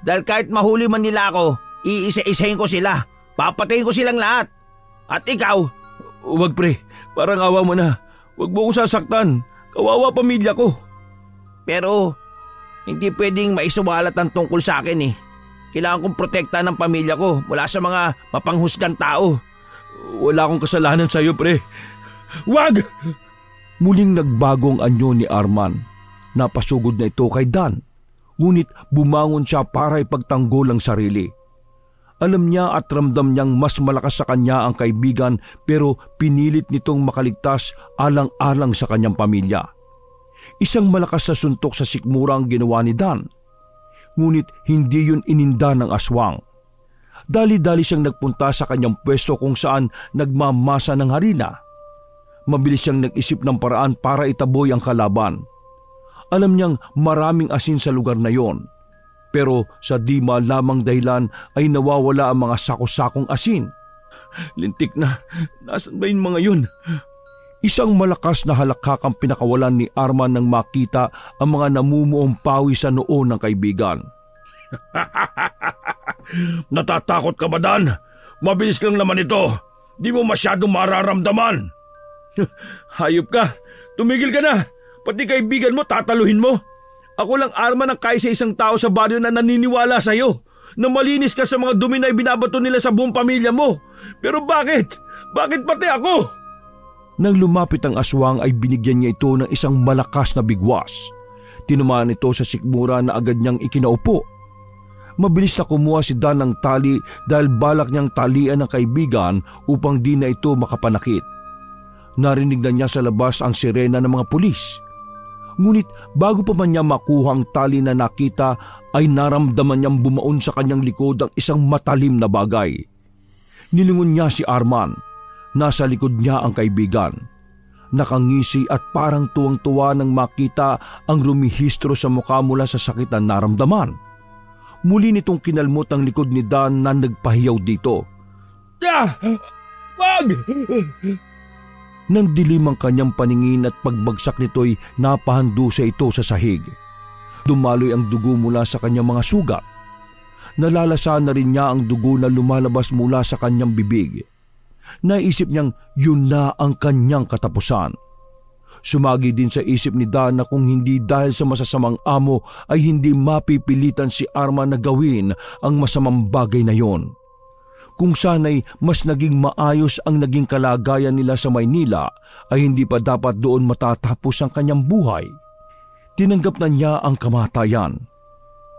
Dahil kahit mahuli man nila ako, iisa-isahin ko sila. Papatayin ko silang lahat. At ikaw? Huwag pre, parang awa mo na. Huwag mo ko sasaktan. Kawawa pamilya ko. Pero hindi pwedeng maisuwalat ang tungkol sa akin eh. Kailangan kong protekta ng pamilya ko mula sa mga mapanghusgan tao. Wala akong kasalanan sa iyo, pre. Wag! Muling nagbagong anyo ni Arman. Napasugod na ito kay Dan ngunit bumangon siya para ipagtanggol ang sarili. Alam niya at ramdam niyang mas malakas sa kanya ang kaibigan pero pinilit nitong makaligtas alang-alang sa kanyang pamilya. Isang malakas na suntok sa sikmura ang ginawa ni Dan. Ngunit hindi yun ininda ng aswang. Dali-dali siyang nagpunta sa kanyang pwesto kung saan nagmamasa ng harina. Mabilis siyang nag-isip ng paraan para itaboy ang kalaban. Alam niyang maraming asin sa lugar na yon. Pero sa di lamang dahilan ay nawawala ang mga sako-sakong asin. Lintik na, nasan ba yung mga yun? Isang malakas na halakak ang pinakawalan ni Arman nang makita ang mga namumuong pawi sa noo ng kaibigan. Natatakot ka ba, Dan? Mabilis lang naman ito. Di mo masyadong mararamdaman. Hayop ka. Tumigil ka na. Pati kaibigan mo tataluhin mo. Ako lang arma ng kaysa isang tao sa baryo na naniniwala sa iyo na malinis ka sa mga dumi na ibinabato nila sa buong pamilya mo. Pero bakit? Bakit pati ako? Nang lumapit ang aswang ay binigyan niya ito ng isang malakas na bigwas. Tinumaan ito sa sikmura na agad niyang ikinaupo. Mabilis na kumuha si Dan ng tali dahil balak niyang talian ng kaibigan upang di na ito makapanakit. Narinig na niya sa labas ang sirena ng mga pulis. Ngunit bago pa man niya makuha ang tali na nakita ay naramdaman niyang bumaon sa kanyang likod ang isang matalim na bagay. Nilingon niya si Arman. Nasa likod niya ang kaibigan. Nakangisi at parang tuwang-tuwa nang makita ang rumihistro sa mukha mula sa sakit na naramdaman. Muli nitong kinalmot ang likod ni Dan na nagpahiyaw dito. Ah! Wag! Nang dilim ang kanyang paningin at pagbagsak nito'y napahandusa ito sa sahig. Dumaloy ang dugo mula sa kanyang mga sugat. Nalalasan na rin niya ang dugo na lumalabas mula sa kanyang bibig. Naisip niyang yun na ang kanyang katapusan. Sumagi din sa isip ni Dan na kung hindi dahil sa masasamang amo ay hindi mapipilitan si Arma na gawin ang masamang bagay na yon kung sana'y mas naging maayos ang naging kalagayan nila sa Maynila ay hindi pa dapat doon matatapos ang kanyang buhay. Tinanggap na niya ang kamatayan.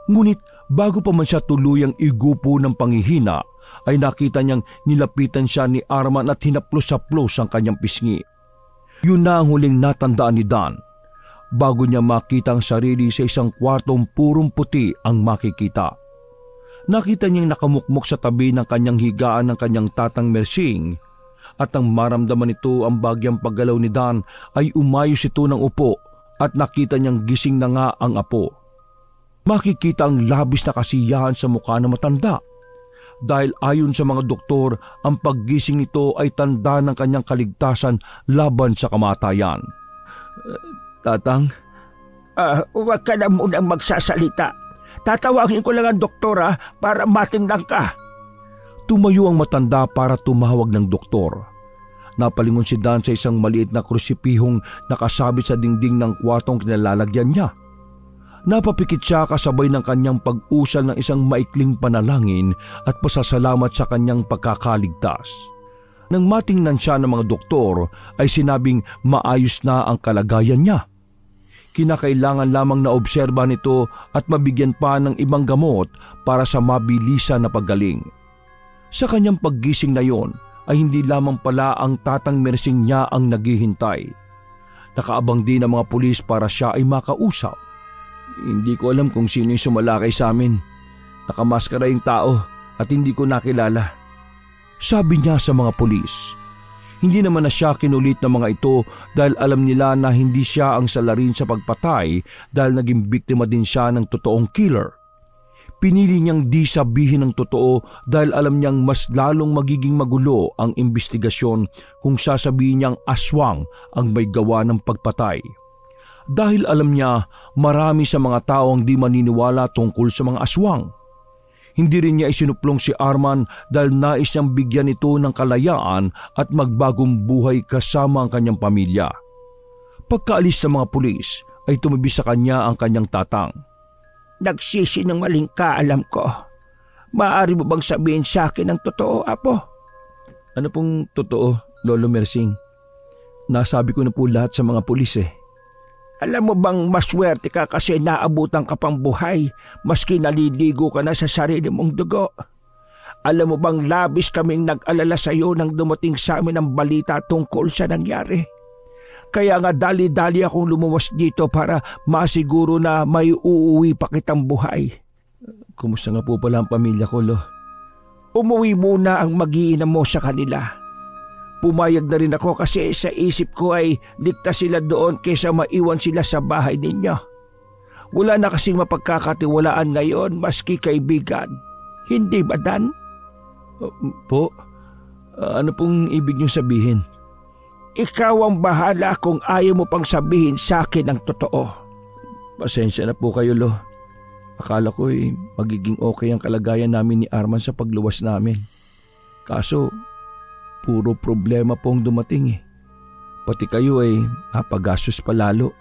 Ngunit bago pa man siya tuluyang igupo ng pangihina ay nakita niyang nilapitan siya ni Arman at hinaplos-saplos ang kanyang pisngi. Yun na ang huling natandaan ni Dan. Bago niya makita ang sarili sa isang kwartong purong puti ang makikita. Nakita niyang nakamukmok sa tabi ng kanyang higaan ng kanyang tatang Mersing at ang maramdaman nito ang bagyang paggalaw ni Dan ay umayos ito ng upo at nakita niyang gising na nga ang apo. Makikita ang labis na kasiyahan sa mukha ng matanda dahil ayon sa mga doktor ang paggising nito ay tanda ng kanyang kaligtasan laban sa kamatayan. Uh, tatang? Uh, huwag ka na munang magsasalita. Tatawagin ko lang ang doktora para matingnan ka. Tumayo ang matanda para tumawag ng doktor. Napalingon si Dan sa isang maliit na krusipihong nakasabit sa dingding ng kwartong kinalalagyan niya. Napapikit siya kasabay ng kanyang pag-usal ng isang maikling panalangin at pasasalamat sa kanyang pagkakaligtas. Nang matingnan siya ng mga doktor ay sinabing maayos na ang kalagayan niya. Kinakailangan lamang na obserba nito at mabigyan pa ng ibang gamot para sa mabilisan na paggaling. Sa kanyang paggising na yon ay hindi lamang pala ang tatang mersing niya ang naghihintay. Nakaabang din ang mga pulis para siya ay makausap. Hindi ko alam kung sino yung sumalakay sa amin. Nakamaskara yung tao at hindi ko nakilala. Sabi niya sa mga pulis. Hindi naman na siya kinulit ng mga ito dahil alam nila na hindi siya ang salarin sa pagpatay dahil naging biktima din siya ng totoong killer. Pinili niyang di sabihin ng totoo dahil alam niyang mas lalong magiging magulo ang investigasyon kung sasabihin niyang aswang ang may gawa ng pagpatay. Dahil alam niya marami sa mga tao ang di maniniwala tungkol sa mga aswang. Hindi rin niya isinuplong si Arman dahil nais niyang bigyan ito ng kalayaan at magbagong buhay kasama ang kanyang pamilya. Pagkaalis ng mga pulis ay tumabi sa kanya ang kanyang tatang. Nagsisinungaling ka alam ko. Maaari mo bang sabihin sa akin ang totoo, Apo? Ano pong totoo, Lolo Mersing? Nasabi ko na po lahat sa mga pulis eh. Alam mo bang maswerte ka kasi naabutan ka pang buhay maski naliligo ka na sa sarili mong dugo? Alam mo bang labis kaming nag-alala sa iyo nang dumating sa amin ang balita tungkol sa nangyari? Kaya nga dali-dali akong lumuwas dito para masiguro na may uuwi pa kitang buhay. Kumusta nga po pala ang pamilya ko, Lo? Umuwi muna ang mag-iina mo sa kanila Pumayag na rin ako kasi sa isip ko ay ligtas sila doon kaysa maiwan sila sa bahay ninyo. Wala na kasing mapagkakatiwalaan ngayon maski kaibigan. Hindi ba, Dan? Uh, po, uh, ano pong ibig niyo sabihin? Ikaw ang bahala kung ayaw mo pang sabihin sa akin ang totoo. Pasensya na po kayo, Lo. Akala ko eh, magiging okay ang kalagayan namin ni Arman sa pagluwas namin. Kaso, Puro problema pong dumating eh. Pati kayo ay napagastos palalo.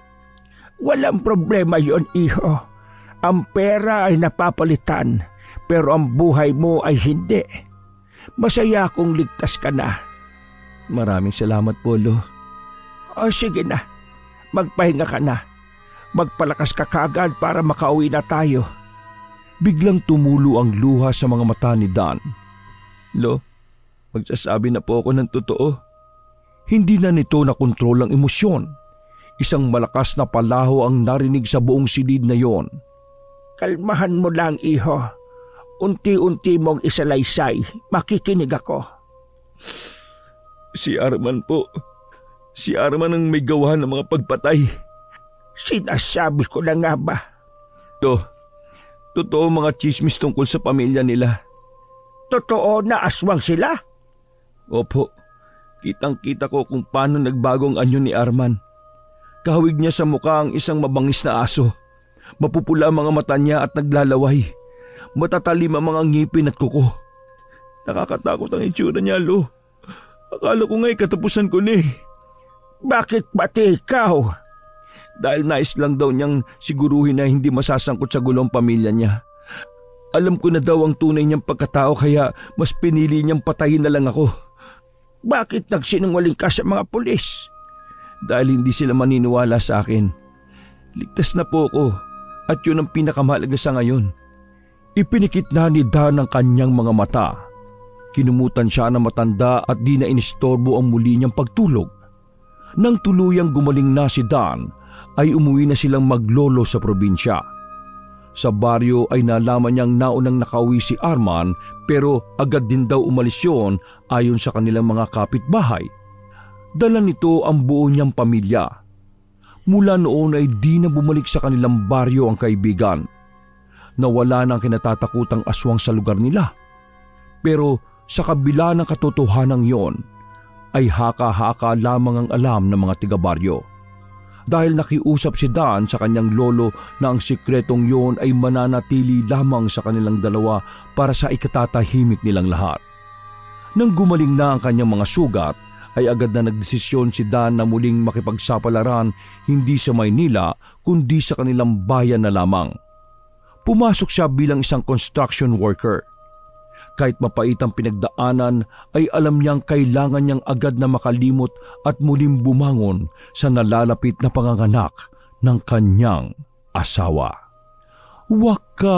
Walang problema yon iho. Ang pera ay napapalitan pero ang buhay mo ay hindi. Masaya kung ligtas ka na. Maraming salamat po, Lo. O sige na, magpahinga ka na. Magpalakas ka kagad para makauwi na tayo. Biglang tumulo ang luha sa mga mata ni Dan. Lo, Magsasabi na po ako ng totoo. Hindi na nito nakontrol ang emosyon. Isang malakas na palaho ang narinig sa buong silid na yon. Kalmahan mo lang, iho. Unti-unti mong isalaysay. Makikinig ako. Si Arman po. Si Arman ang may gawa ng mga pagpatay. Sinasabi ko na nga ba? To, totoo mga chismis tungkol sa pamilya nila. Totoo na aswang sila? Opo, kitang-kita ko kung paano nagbagong anyo ni Arman. Kahawig niya sa mukha ang isang mabangis na aso. Mapupula ang mga mata niya at naglalaway. Matatalim ang mga ngipin at kuko. Nakakatakot ang itsura niya, Lo. Akala ko nga'y katapusan ko ni. Bakit pati ikaw? Dahil nais lang daw niyang siguruhin na hindi masasangkot sa gulong pamilya niya. Alam ko na daw ang tunay niyang pagkatao kaya mas pinili niyang patayin na lang ako. Bakit nagsinungaling ka sa mga pulis? Dahil hindi sila maniniwala sa akin. Ligtas na po ako at yun ang pinakamahalaga sa ngayon. Ipinikit na ni Dan ang kanyang mga mata. Kinumutan siya na matanda at di na inistorbo ang muli niyang pagtulog. Nang tuluyang gumaling na si Dan, ay umuwi na silang maglolo sa probinsya. Sa baryo ay nalaman niyang naunang nakauwi si Arman pero agad din daw umalis yon ayon sa kanilang mga kapitbahay. Dala nito ang buo niyang pamilya. Mula noon ay di na bumalik sa kanilang baryo ang kaibigan. Nawala ng kinatatakutang aswang sa lugar nila. Pero sa kabila ng katotohanan yon, ay haka-haka lamang ang alam ng mga tiga-baryo dahil nakiusap si Dan sa kanyang lolo na ang sikretong yon ay mananatili lamang sa kanilang dalawa para sa ikatatahimik nilang lahat. Nang gumaling na ang kanyang mga sugat, ay agad na nagdesisyon si Dan na muling makipagsapalaran hindi sa Maynila kundi sa kanilang bayan na lamang. Pumasok siya bilang isang construction worker kahit mapait ang pinagdaanan ay alam niyang kailangan niyang agad na makalimot at muling bumangon sa nalalapit na panganganak ng kanyang asawa. Wakas!